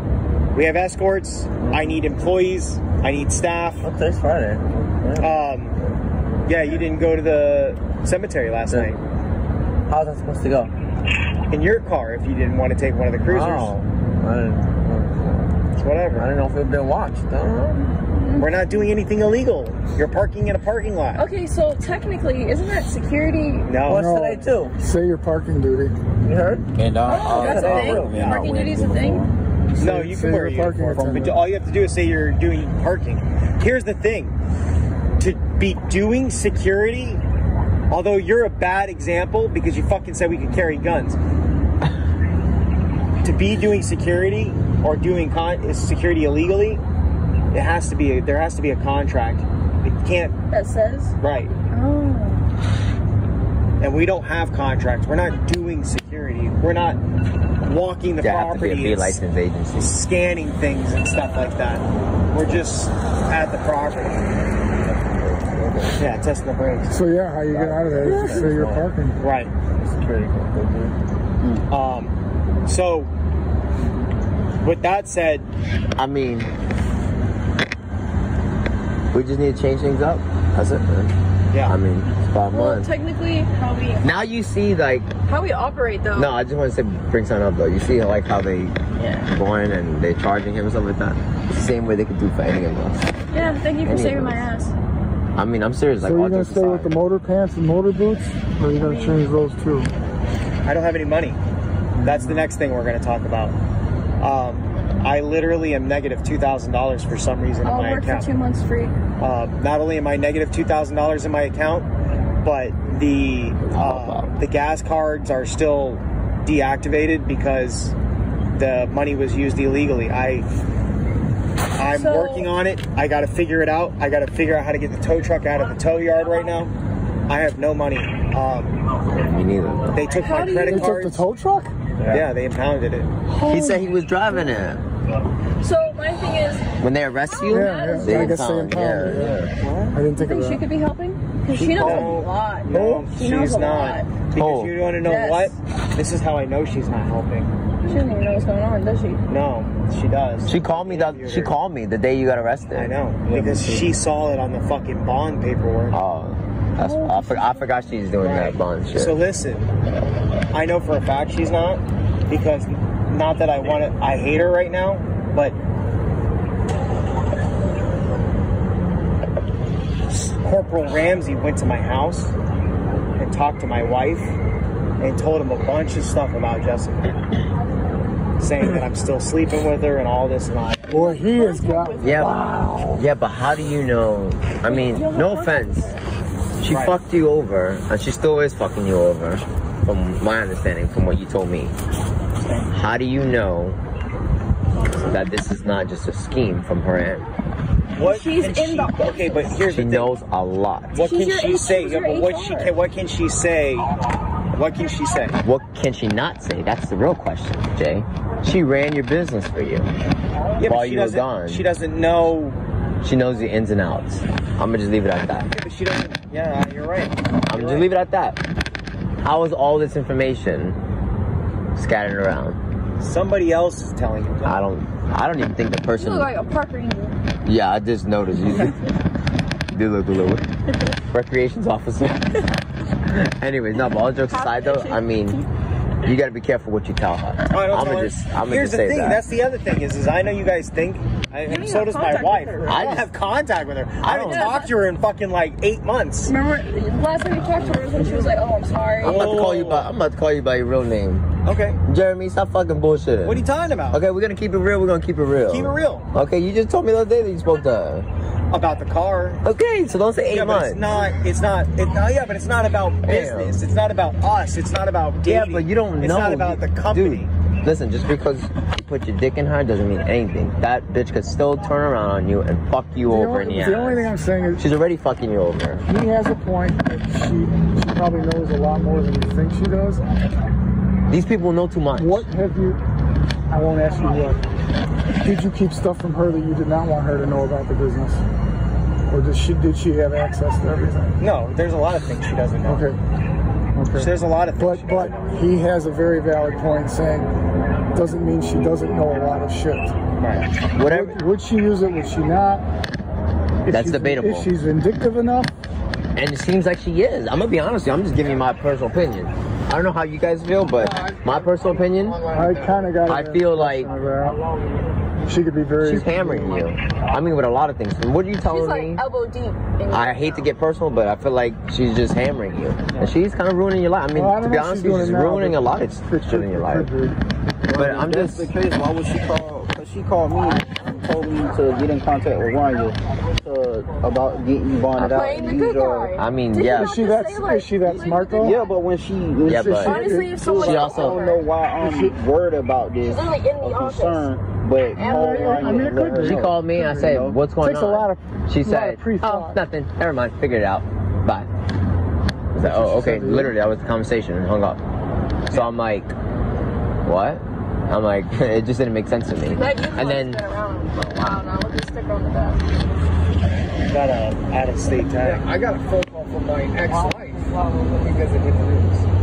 we have escorts. I need employees. I need staff. Oh, today's Friday. Um, yeah, you didn't go to the cemetery last Yeah. night How's that supposed to go? in your car if you didn't want to take one of the cruisers. Oh, I didn't. I whatever. didn't know if it'd been watched. I don't. We're not doing anything illegal. You're parking in a parking lot. Okay, so technically, isn't that security? No. What's No. today too? say your parking duty. You heard? And uh, Oh, that's a thing. really? Parking duty's a thing. No, you can wear a you're parking uniform, but all you have to do is say you're doing parking. Here's the thing: to be doing security, although you're a bad example because you fucking said we could carry guns. to be doing security or doing con- is security illegally, it has to be a, there has to be a contract. It can't That says. right, Oh. and we don't have contracts. We're not doing security. We're not walking the Yeah, have to be a property. B and licensed agency. scanning things and stuff like that. We're just at the property. Yeah, testing the brakes. So yeah, how you get out of there? So you're parking. Right. Security. Um, so, with that said, I mean, we just need to change things up. That's it, man. yeah. I mean, it's five Well, months. technically, how we Now you see, like, how we operate though. no, I just want to say, bring something up though. You see, like, how they Yeah. going and they charging him and stuff like that. It's the same way they could do for any of us. Yeah. Thank you for Any of saving my ass. I mean, I'm serious. Like, So you're gonna jokes stay with the motor pants and motor boots, or are you gonna change those too? I don't have any money. That's the next thing we're going to talk about. Um, I literally am negative two thousand dollars for some reason in I'll my work account. for two months free. Uh, not only am I negative two thousand dollars in my account, but the uh, the gas cards are still deactivated because the money was used illegally. I I'm So- working on it. I got to figure it out. I got to figure out how to get the tow truck out of the tow yard right now. I have no money. Um, Me neither. they took How my do you- credit They took cards. the tow truck? Yeah, they impounded it. He said he was driving it. So my thing is, When they arrest you, Yeah, yeah. they I impound. impound Yeah, it. I didn't you think of think she could be helping? Because she knows No. a lot. No, She knows she's a not. lot. Because Oh. you want to know Yes. what? This is how I know she's not helping. She doesn't even know what's going on, does she? No, she does. She called me that. She called me the day you got arrested. I know because she saw it on the fucking bond paperwork. Oh, that's, oh. I, for, I forgot she's doing that bond shit. So listen, I know for a fact she's not because not that I want to. I hate her right now, but Corporal Ramsey went to my house and talked to my wife and told him a bunch of stuff about Jessica, saying that I'm still sleeping with her and all this and all. that. Boy, he is got. yeah, yeah, but how do you know? I mean, no offense. She Right. fucked you over, and she still is fucking you over, from my understanding, from what you told me. How do you know that this is not just a scheme from her end? What She's in she- the- Okay, but here's She the thing. knows a lot. What She's can your she H- say? she's Yeah, but what she can, what can she say? What can she say? What can she not say? That's the real question, Jay. She ran your business for you. Yeah, While but she you were gone. She doesn't know. She knows the ins and outs. I'm gonna just leave it at that. Yeah, but she doesn't. Yeah, you're right. I'm gonna just leave it at that. How is all this information scattered around? Somebody else is telling you. I don't. I don't even think the You person. look like a park ranger. Yeah, I just noticed you. do look a little recreations officer. Anyways, no. But all jokes aside, though, I mean, you gotta be careful what you tell her. I don't I'm tell gonna her. just. I'm gonna Here's just the say thing. that. That's the other thing is, is I know you guys think, I, and so does my wife. her. I I don't have contact with her. I, I haven't don't- talked to her in fucking like eight months. Remember last time we talked to her was when she was like, "Oh, I'm sorry." I'm about to call you by. I'm about to call you by your real name, Okay. Jeremy. Stop fucking bullshitting. What are you talking about? Okay, we're gonna keep it real. We're gonna keep it real. Keep it real. Okay, you just told me the other day that you spoke to her. About the car. Okay, so don't say eight Yeah, but months. it's not. It's not. It, oh, yeah, but it's not about business. It's not about us. It's not about Yeah, but you don't it's know. It's not about the company. Dude, listen, just because you put your dick in her doesn't mean anything. That bitch could still turn around on you and fuck you The over only, in the the only thing. I'm saying is She's already fucking you over. he has a point that she she probably knows a lot more than you think she does. These people know too much. What have you? I won't ask you what. Did you keep stuff from her that you did not want her to know about the business, or did she did she have access to everything? No, there's a lot of things she doesn't know. Okay. Okay. There's a lot of things. But but he has a very valid point saying doesn't mean she doesn't know a lot of shit. right. Whatever. Would, would she use it? Would she not? If That's debatable. If she's vindictive enough, And it seems like she is. I'm gonna be honest with you. I'm just giving you my personal opinion. I don't know how you guys feel, but my personal opinion, I kind of got. I feel like- of that. She could be very. she's hammering you. I mean, with a lot of things. And what are you telling She's telling like me? elbow deep. in I hate to get personal, but I feel like she's just hammering you, and she's kind of ruining your life. I mean, Well, I to be honest she's with you, doing she's now, ruining a lot of it shit in your life. But I'm just, the case. Why would she call? Because she called me and told me to get in contact with Ryan to, about getting you bonded out. The and good use your- guy. I mean, Did yeah. not Is she just that? like, Is she that smart the though? Yeah, but when she, when Yeah, she, but- Honestly, if someone She I don't know why I'm worried about this. She's literally in the or office. Concerned, but I mean, it and let could. She called me. I said, "What's going Takes on?" a lot of- she lot of said, "Oh, nothing. Never mind. Figure it out. Bye." I said, "Oh, okay." said to you? Literally, that was the conversation and hung up. So I'm like, "What?" I'm like, it just didn't make sense to me. And then been around for a while now. Look at the sticker on the back. Got uh, a out of state tag. I got a phone call from my ex-wife because it hit the news.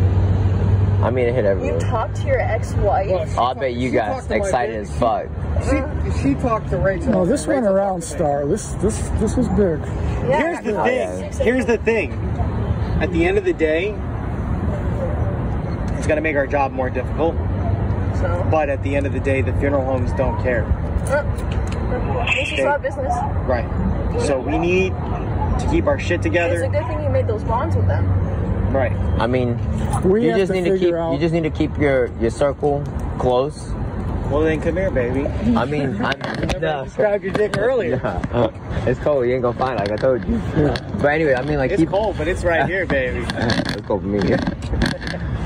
I mean, it hit everyone. You talked to your ex-wife. Well, I'll bet you she got talked to my excited as fuck. She she talked to Rachel. No, this and went around talked to me. Star. This this this was big. yeah. Here's the Oh, thing. yeah. Here's the thing. At the end of the day, it's gonna make our job more difficult. So, But at the end of the day, the funeral homes don't care. uh, at least you business. Right. So we need to keep our shit together. It's a good thing you made those bonds with them. Right. I mean, We you just to need to keep. out. You just need to keep your your circle close. Well then, come here, baby. I mean, I'm, no. Grab your dick earlier. Yeah. it's cold. You ain't gonna find it, like I told you. But anyway, I mean, like It's keep. cold, but it's right here, baby. It's cold for me.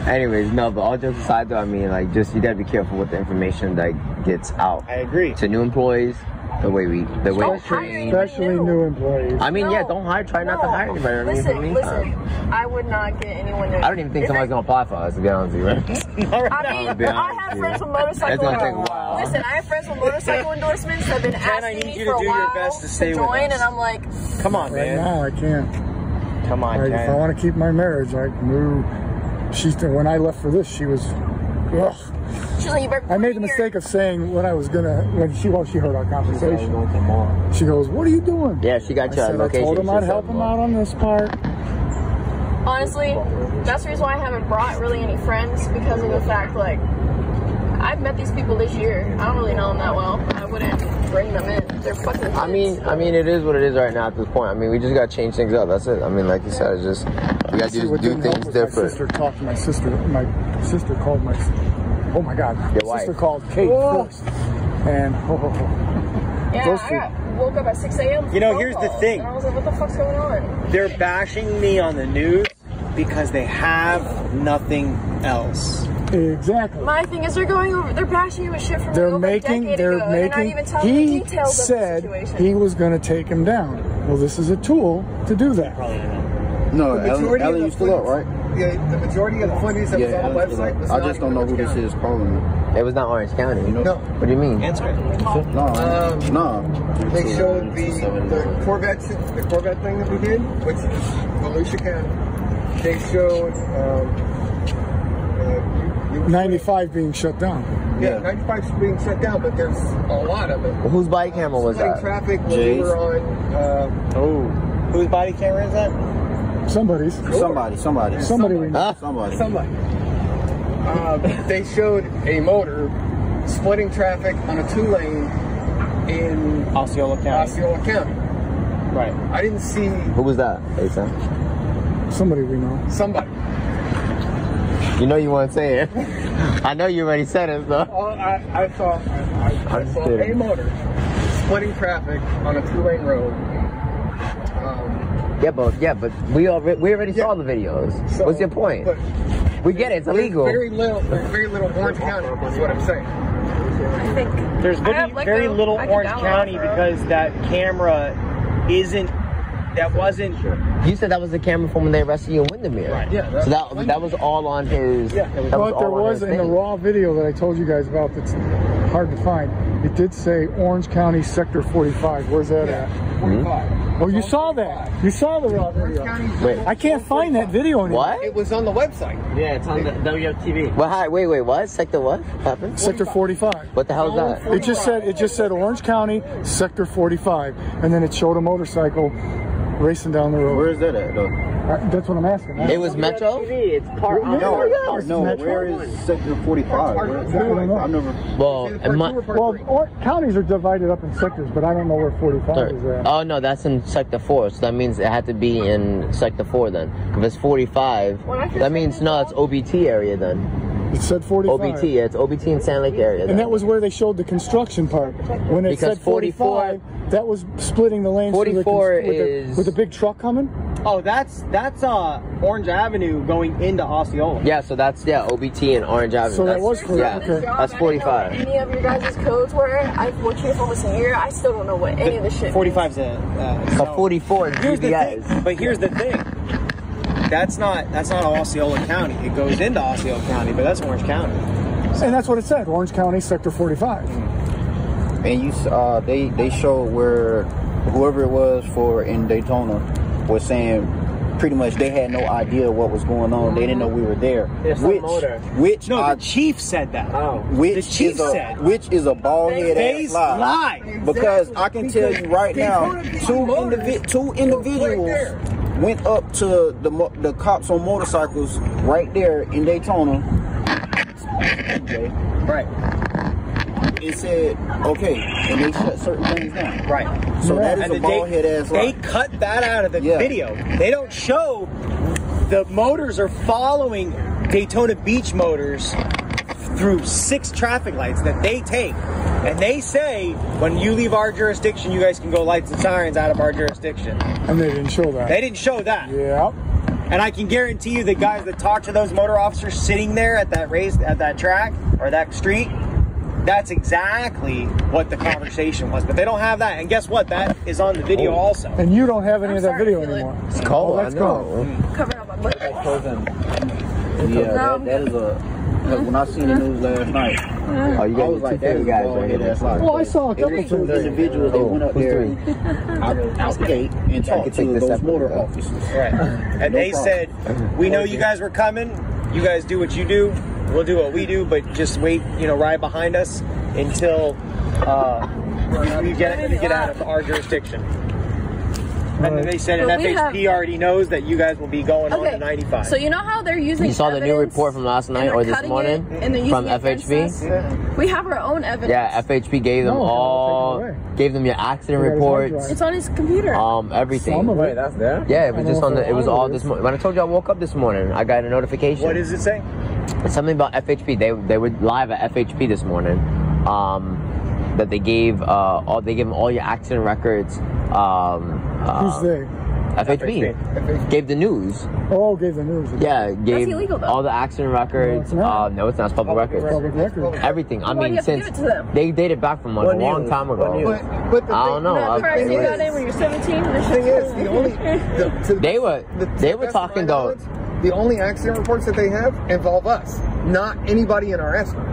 Anyways, no, but all jokes aside, though, I mean, like, just you gotta be careful with the information that gets out I agree. to new employees. The way we, the way we Don't hire train. Especially new. new employees. I mean, yeah, don't hire. Try not to hire anybody. I mean, Listen, for me, listen. I would not get anyone new. I don't even think If somebody's I- gonna apply for us. To be honest with you, right? All right. I mean, I'll be I honest have friends with motorcycle. It's gonna take a while. Listen, I have friends with motorcycle endorsements that have been I asking need me you for to a do your while best to stay with join, us. and I'm like, Come on, right man. now, I can't. Come on, Like, if I want to keep my marriage, like, move. She's when I left for this, she was. Ugh. she's like, you better. I made the mistake of saying what I was gonna when she well she heard our conversation. She goes, "What are you doing?" Yeah, she got I your said, I location. told him She I'd help him out on this part. Honestly, that's the reason why I haven't brought really any friends because of the fact like I've met these people this year. I don't really know them that well. I wouldn't bring them in. They're fucking. Kids. I mean, I mean, it is what it is right now at this point. I mean, we just gotta change things up. That's it. I mean, like you said, it's just we gotta See, do, do things was My different. sister talked to my sister. My sister called my. Oh my God! Your my sister called Kate Oh. first, and oh, oh, oh. yeah, those I got, woke up at 6 a.m. You know, phone here's the thing. And I was like, what the fuck's going on? They're bashing me on the news because they have nothing else. Exactly. My thing is, they're going over. They're bashing you with shit from They're over making. a decade They're ago. They're not making. even telling the He details said of the situation. he was going to take him down. Well, this is a tool to do that. No, The Ellen, Ellen the you still up, right? Yeah, the majority of the footage that was on the website was I just don't know who Orange this is calling. It was not Orange County. No. What do you mean? Answer it. No, Um, no. They showed the, the Corvette, the Corvette thing that we did, which is Volusia County. They showed um, you- you- 95 being shut down. Yeah, 95 is being shut down, but there's a lot of it. Well, whose body camera was Splitting that? traffic when Jay's. we were on. Uh, Oh, whose body camera is that? Somebody's. Somebody, somebody. Somebody. we know. Huh? Somebody. somebody. Um, they showed a motor splitting traffic on a two lane in Osceola County. Osceola County. Right. I didn't see Who was that? Asa? Somebody we know. somebody. You know you want to say it. I know you already said it, so. All I, I saw, I, I, I saw a motor splitting traffic on a two-lane road. Um, Yeah, but yeah, but we already we already saw the videos. so- What's your point? We get it. It's there's illegal. Very little. Very little Orange County. Is what I'm saying. I think There's very, have Lego. very little I Orange County because that camera isn't. That wasn't. You said that was the camera from when they arrested you in Windermere. Right. Yeah. So that that was all on his. Yeah. that But there was his in the raw video that I told you guys about that's hard to find. It did say Orange County Sector 45. Where's that at? 45. Oh, you saw that. You saw the raw video. Wait. I can't find that video anymore. What? It was on the website. Yeah, it's on the WFTV. What? Hi, wait, wait. What? Sector what happened? Sector 45. What the hell is that? It just said it just said Orange County Sector 45, and then it showed a motorcycle racing down the road. Where is that at though? Uh, That's what I'm asking. It was Metro. TV, it's part No, on No, no. Where is sector 45? Where- I don't know. I've never. Well, Either part might. two or part Well, three. or, counties are divided up in sectors, but I don't know where 45 is at. Oh no, that's in Sector Four. So that means it had to be in Sector Four then. If it's 45, When I first that means no, it's OBT area then. It said 45. OBT, yeah, it's OBT in Sand Lake area. And that was where they showed the construction part. When it Because said 45, 44 that was splitting the lanes through the 44 with, the, is- with the big truck coming. Oh, that's that's uh Orange Avenue going into Osceola. Yeah, so that's yeah, OBT and Orange Avenue. So that was for- yeah, okay. that's 45. didn't know what any of your guys' codes were. I've worked here for almost a year. I still don't know what any of this shit. 45's a. Uh, A 44 is Here's the thing. But here's the thing. That's not that's not Osceola County. It goes into Osceola County, but that's Orange County. And that's what it said, Orange County, Sector 45. And you, uh, they they showed where whoever it was for in Daytona was saying pretty much they had no idea what was going on. They didn't know we were there. There's which motor. which No, I, the chief said that. Oh. which the chief is a said. which is a bald head They ass lie. lie. Because I can tell you right now, two indivi- two individuals went up to the the cops on motorcycles right there in Daytona. Right. It said okay, and they shut certain things down. Right. So that is And a the- bald head ass They lie. cut that out of the Yeah. video. They don't show the motors are following Daytona Beach motors through six traffic lights that they take. And they say, when you leave our jurisdiction, you guys can go lights and sirens out of our jurisdiction. And they didn't show that. They didn't show that. Yeah. And I can guarantee you the guys that talk to those motor officers sitting there at that race at that track or that street, that's exactly what the conversation was. But they don't have that. And guess what? That is on the video oh. also. And you don't have any I'm of that sorry, video Philip. anymore. It's oh, cold. Oh, I that's know. Mm. Covering up my butt. Yeah, that, that is a. Cause when I seen the news last night, Oh, you I got was the two like, that is favorite a guys bald right head here. ass lie. Well, I saw a couple was two individuals that Oh, went up who's there three? out, out the gate and talked to those separately, motor officers. Right. And No they problem. said, "We know you guys were coming. You guys do what you do. We'll do what we do, but just wait. You know, ride behind us until uh, you get you get out of our jurisdiction." And then they said, "And But we FHP already knows that you guys will be going on to 95." So you know how they're using. You saw the new report from last night or this morning it from using it against FHP? us? We have our own evidence. Yeah, FHP gave them No, all, they'll take it away. gave them your accident They got his hard reports. It's on his computer. um, everything. Some of Wait, it. that's there? Yeah, it was just on the. It was if a lot all this morning. When I told you I woke up this morning, I got a notification. what does it say? Something about FHP. They they were live at FHP this morning. Um, that they gave uh all they gave them all your accident records. Um, uh, Who's they? FHP. gave the news. Oh, gave the news. Yeah, gave illegal, though. all the accident records. it's not. uh, no, it's not. It's public, records. Public record. Everything. I Why you mean, since to them? they dated back from like What a long news? time ago. But, but the I don't know. Not I- correct. You got in when you're 17. the thing is, the only the, to the They were- the, they were best of my talking, though- knowledge, The only accident reports that they have involve us, not anybody in our estimate.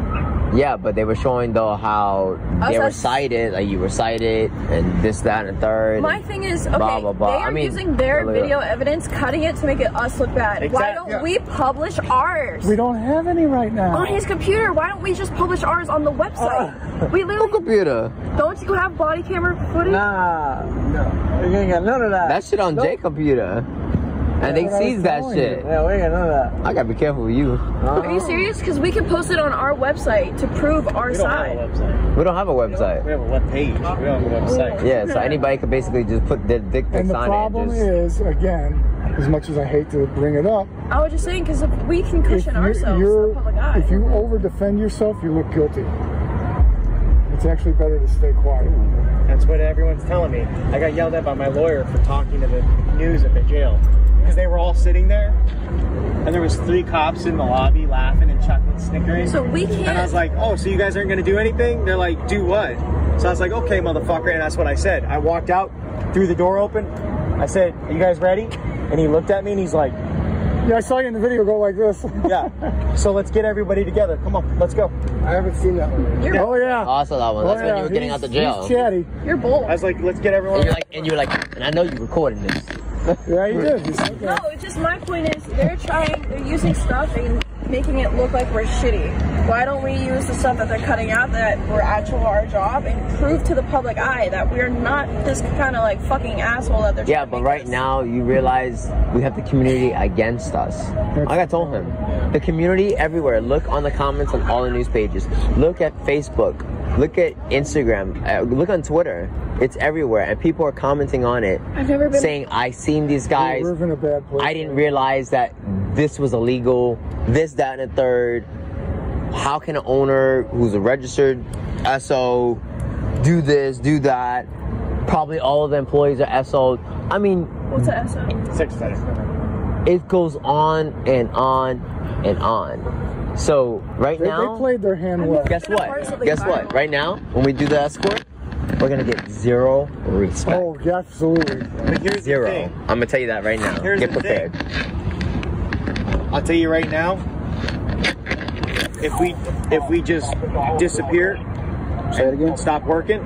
Yeah, but they were showing though how they was were cited, like you were cited, and this, that, and the third. My and thing is, okay, blah, blah, blah. they are I mean, using their look video evidence, cutting it to make it us look bad. Why don't yeah. we publish ours? We don't have any right now. on his computer, why don't we just publish ours on the website? Uh, we No literally computer. don't you have body camera footage? Nah, no. We ain't got none of that. That shit on J computer, and they what I was sees that telling shit. yeah, we ain't got none of that. I gotta be careful with you. Are you serious? Because we can post it on our website to prove our We don't have side. a website. We don't have a website. We have a web page. We don't have a website. Yeah, so anybody could basically just put their dick And pics the on it. problem And just, is, again, as much as I hate to bring it up, I was just saying because if we can if cushion you, ourselves you're, the public eye. if you over defend yourself, you look guilty. It's actually better to stay quiet. That's what everyone's telling me. I got yelled at by my lawyer for talking to the news at the jail because they were all sitting there, and there was three cops in the lobby laughing and chuckling, snickering. So we can't. And I was like, oh, so you guys aren't gonna do anything? They're like, do what? So I was like, okay, motherfucker, and that's what I said. I walked out, threw the door open. I said, are you guys ready? And he looked at me and he's like, Yeah, I saw you in the video go like this. yeah. So let's get everybody together. Come on, let's go. I haven't seen that one. You're, Oh yeah. Also, that one. Oh, That's when yeah. you were getting out the He's- jail. He's chatty. you're bold. I was like, let's get everyone. And you're like, and you're like, and I know you're recording this. Yeah, you did. He's like, No, it's just my point is they're trying, they're using stuff and making it look like we're shitty. Why don't we use the stuff that they're cutting out that we're actual our job and prove to the public eye that we're not this kind of like fucking asshole that they're Yeah, trying to but make right us. now you realize we have the community against us. Like I told him, the community everywhere. Look on the comments on all the news pages. Look at Facebook. Look at Instagram. Uh, look on Twitter. It's everywhere, and people are commenting on it, I've never been. saying, "I seen these guys. we're in a bad place. I didn't realize that this was illegal. This, that, and the third. How can an owner who's a registered SO do this, do that? Probably all of the employees are SO. I mean, What's a SO? Six it goes on and on and on. So right They, now, they played their hand well. guess what? force something Guess what? Right now, when we do the escort, we're gonna get zero respect. Oh, absolutely. But here's Zero. the thing. I'm gonna tell you that right now. Here's get the prepared. I'll tell you right now. If we if we just disappear, Say it again. stop working,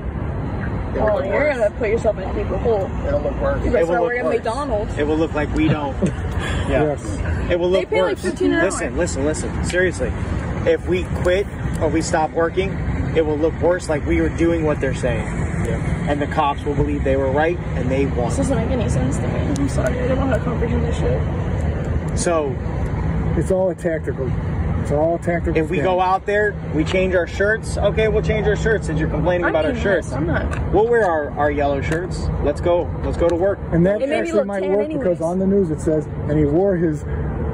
Oh, you're gonna put yourself in a deeper hole. It'll look worse. You It better will start look working at worse. McDonald's. it will look like we don't. Yeah. Yes. It will look pay like worse. 15 an hour. listen, listen, listen. Seriously, if we quit or we stop working, it will look worse. Like we were doing what they're saying, and the cops will believe they were right and they This won. doesn't make any sense to me. I'm sorry, I don't know how to comprehend this shit. So It's all a tactical. It's all tactical. if we thing. go out there, we change our shirts. Okay, we'll change our shirts since you're complaining I about our shirts. this, I'm not. We'll wear our, our yellow shirts. Let's go. Let's go to work. And that It made me actually might work anyways. because on the news it says, and he wore his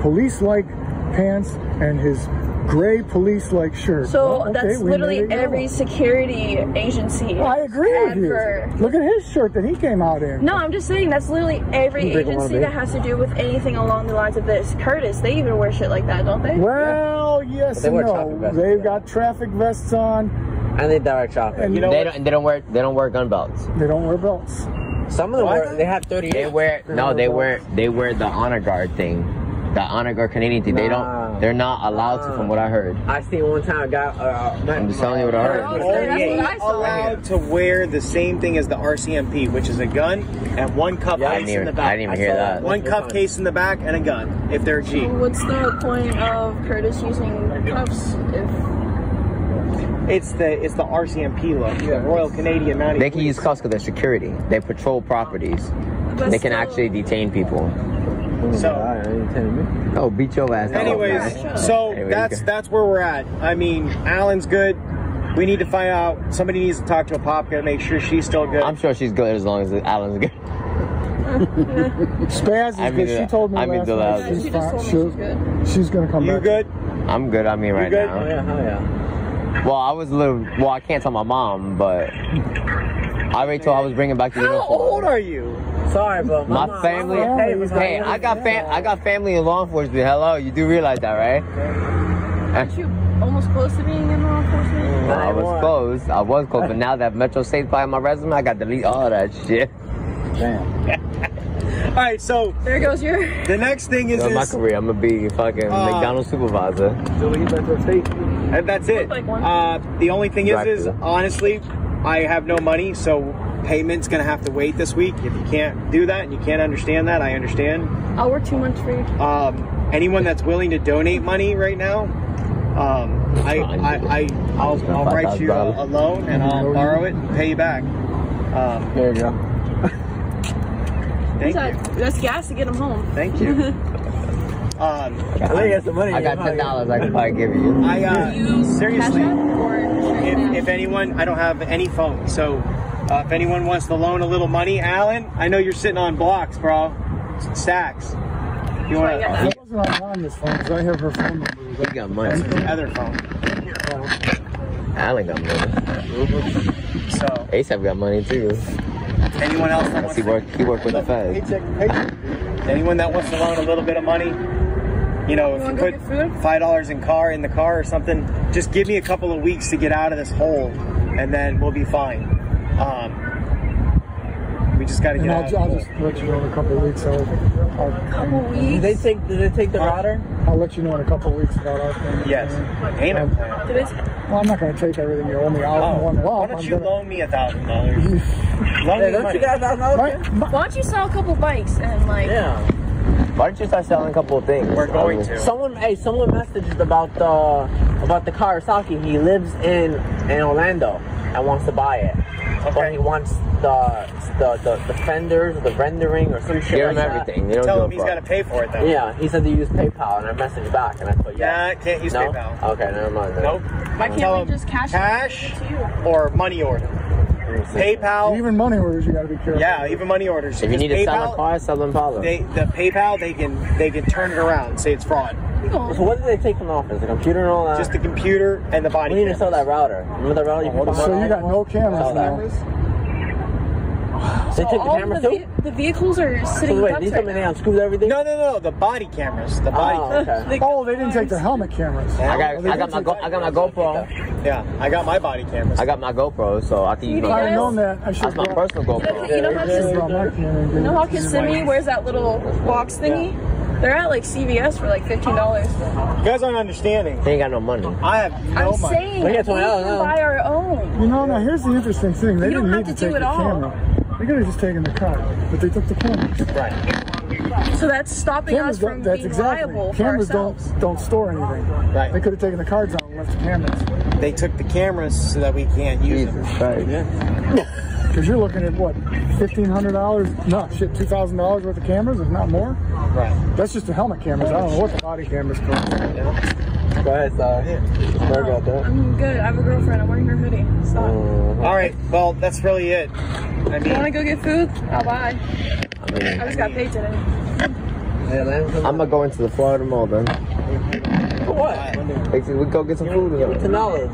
police-like pants and his gray police-like shirt. So Well, okay, that's literally made go. every security agency. I agree with you. Look at his shirt that he came out in. No, I'm just saying that's literally every You drink a lot of agency that has to do with anything along the lines of this. Curtis, they even wear shit like that, don't they? Well, yes they and no. Vests, They've yeah. got traffic vests on, And they direct traffic. and You know They what? don't. and They don't wear. They don't wear gun belts. they don't wear belts. Some of them wear, they have 30. They wear. No, they wear. They wear the honor guard thing. The honor guard Canadian thing. They don't. They're not allowed to, from what I heard. I seen one time a guy. Uh, I'm just telling you what I heard. I was saying, that's Only saw. allowed to wear the same thing as the RCMP, which is a gun and one cup Yeah, I case didn't in even- the back. I didn't even I hear that. that. One That's cup fine. case in the back and a gun if they're a G. What's the point of Curtis using cuffs if It's the it's the RCMP look, the Royal Canadian Mounted They can Police. use cuffs because they're security. They patrol properties. but They can still- actually detain people. So, I ain't telling me. Oh, beat your ass. anyways, so Anyway, that's that's where we're at. I mean, Alan's good. We need to find out. Somebody needs to talk to a pop to make sure she's still good. I'm sure she's good as long as Alan's good. Spaz is I mean, good. She told me I mean, last the night loud- she's She just told me she's good. she's gonna come you back. good? I'm good. I mean, right good? Oh now. yeah, oh yeah. Well, I was a little. Well, I can't tell my mom, but I already told I was bringing back the How uniform. old are you? Sorry, but My mom- family. my mom- Hey, Hey, I got fam. I got family in law enforcement. Hello, you do realize that, right? Aren't you almost close to being in law enforcement? Well, I was close. I was close, but now that Metro State by my resume, I got to delete all that shit. Damn. all right, so There goes your. the next thing is, So my career, I'm gonna be fucking Uh, McDonald's supervisor. Metro State, and that's it. Like. Uh, the only thing is, is honestly, I have no money, so payment's gonna have to wait this week. If you can't do that and you can't understand that, I understand. I'll work two months for you. Um, anyone that's willing to donate money right now, um, I, I, I, I'll, I'll write you a, a loan and I'll borrow it and pay you back. Um, There you go. thank you, That's gas to get them home. thank you. Um, I got money. I got ten dollars. I can probably give you. I uh, You seriously, Cash App or if, if anyone, I don't have any phone, so uh, if anyone wants to loan a little money, Alan, I know you're sitting on blocks, bro, stacks. You want I got I to that. wasn't on this phone because I have her phone number. You got money. other phone? Alan got money. So, ASAP got money too. anyone else that wants He to, work. He worked with the feds. Paycheck, paycheck. anyone that wants to loan a little bit of money, you know, if you put five dollars in car in the car or something, just give me a couple of weeks to get out of this hole, and then we'll be fine. Um, we just got to And get I'll, out. I'll just let you know in a couple of weeks. I'll, I'll, Couple Did weeks. they take? Did they take the router? I'll let you know in a couple of weeks about our thing. yes, payment plan. Did it? Well, I'm not going to take everything you owe me out Oh, in one why don't you gonna, loan me a thousand dollars? Loan Hey, me don't money. you got a thousand dollars? my, my, Why don't you sell a couple bikes and like? Yeah. Why don't you start selling a couple of things? We're going Um, to. Someone, hey, someone messaged about the about the Kawasaki. He lives in in Orlando and wants to buy it, Okay. but he wants the the the, the fenders, the rendering, or some shit Give like him that. everything. You Tell him he's got to pay for it though. Yeah, he said to use PayPal, and I messaged back, and I put Nah, yeah. I can't use no? PayPal. Okay, never mind. Then. Nope. Why can't Tell we just cash it cash to you? or money order. Let. PayPal. even money orders, you got to be careful. Yeah, even money orders. If you need to sell a car, sell them Impala. they the PayPal they can they can turn it around, say it's fraud. So what did they take from the office? The computer and all that. Just the computer and the body. we need to sell that router. Remember that router? You oh, can So you got no cameras Sell that. They took the All camera the, too. the vehicles are sitting So wait, ducks these right come in now. and unscrews everything. No, no, no, the body cameras. The body. Oh, cameras. okay. Oh, they didn't take the helmet cameras. I got. Oh, I got my. Go. I got my GoPro. Yeah, I got my body cameras. I got my GoPro, so I can use You If my. I'd guys- have known that, I should That's my have brought, personal You know, GoPro. you know how I should have brought Kis- and you know how. Kissimmee wears that little box thingy? They're at like CVS for like fifteen dollars. You guys aren't understanding. They ain't got no money. I have no I'm money. saying Look we at can $20 buy our own. You know, now here's the interesting thing. They You don't didn't need have to to do take it the all. camera. They could have just taken the car, but they took the cameras. Right, So that's stopping Cameras us don't. from That's being exactly. liable for Cameras don't don't store anything. right. They could have taken the cards out and left the cameras. They took the cameras so that we can't use Jesus them. Christ. Because you're looking at what, fifteen hundred dollars? No, shit, two thousand dollars worth of cameras, if not more. Right. That's just the helmet cameras. I don't know what the body cameras cost. Go ahead, sorry. Sorry about that. I'm good. I have a girlfriend. I'm wearing her hoodie. Stop. Uh-huh. All right. Well, that's really it. I You want to go get food? I'll buy. I mean, I just got paid today. I'm gonna go into the Florida Mall then. For what? We go get some food. or Ten dollars.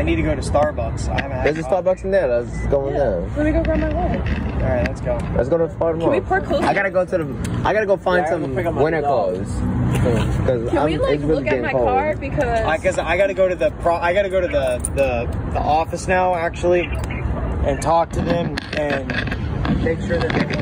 I need to go to Starbucks. I haven't had. There's a coffee. Starbucks in there. Let's go in there. Let me go grab my wallet. All right, let's go. Let's go to the Florida Mall. we park closer? I gotta go to the. I gotta go find Yeah, I gotta some pick up winter clothes. Cause Can I'm, we like really look at getting my cold. car because I guess I got to go to the pro. I got to go to the, the the office now actually, and talk to them and make sure that they.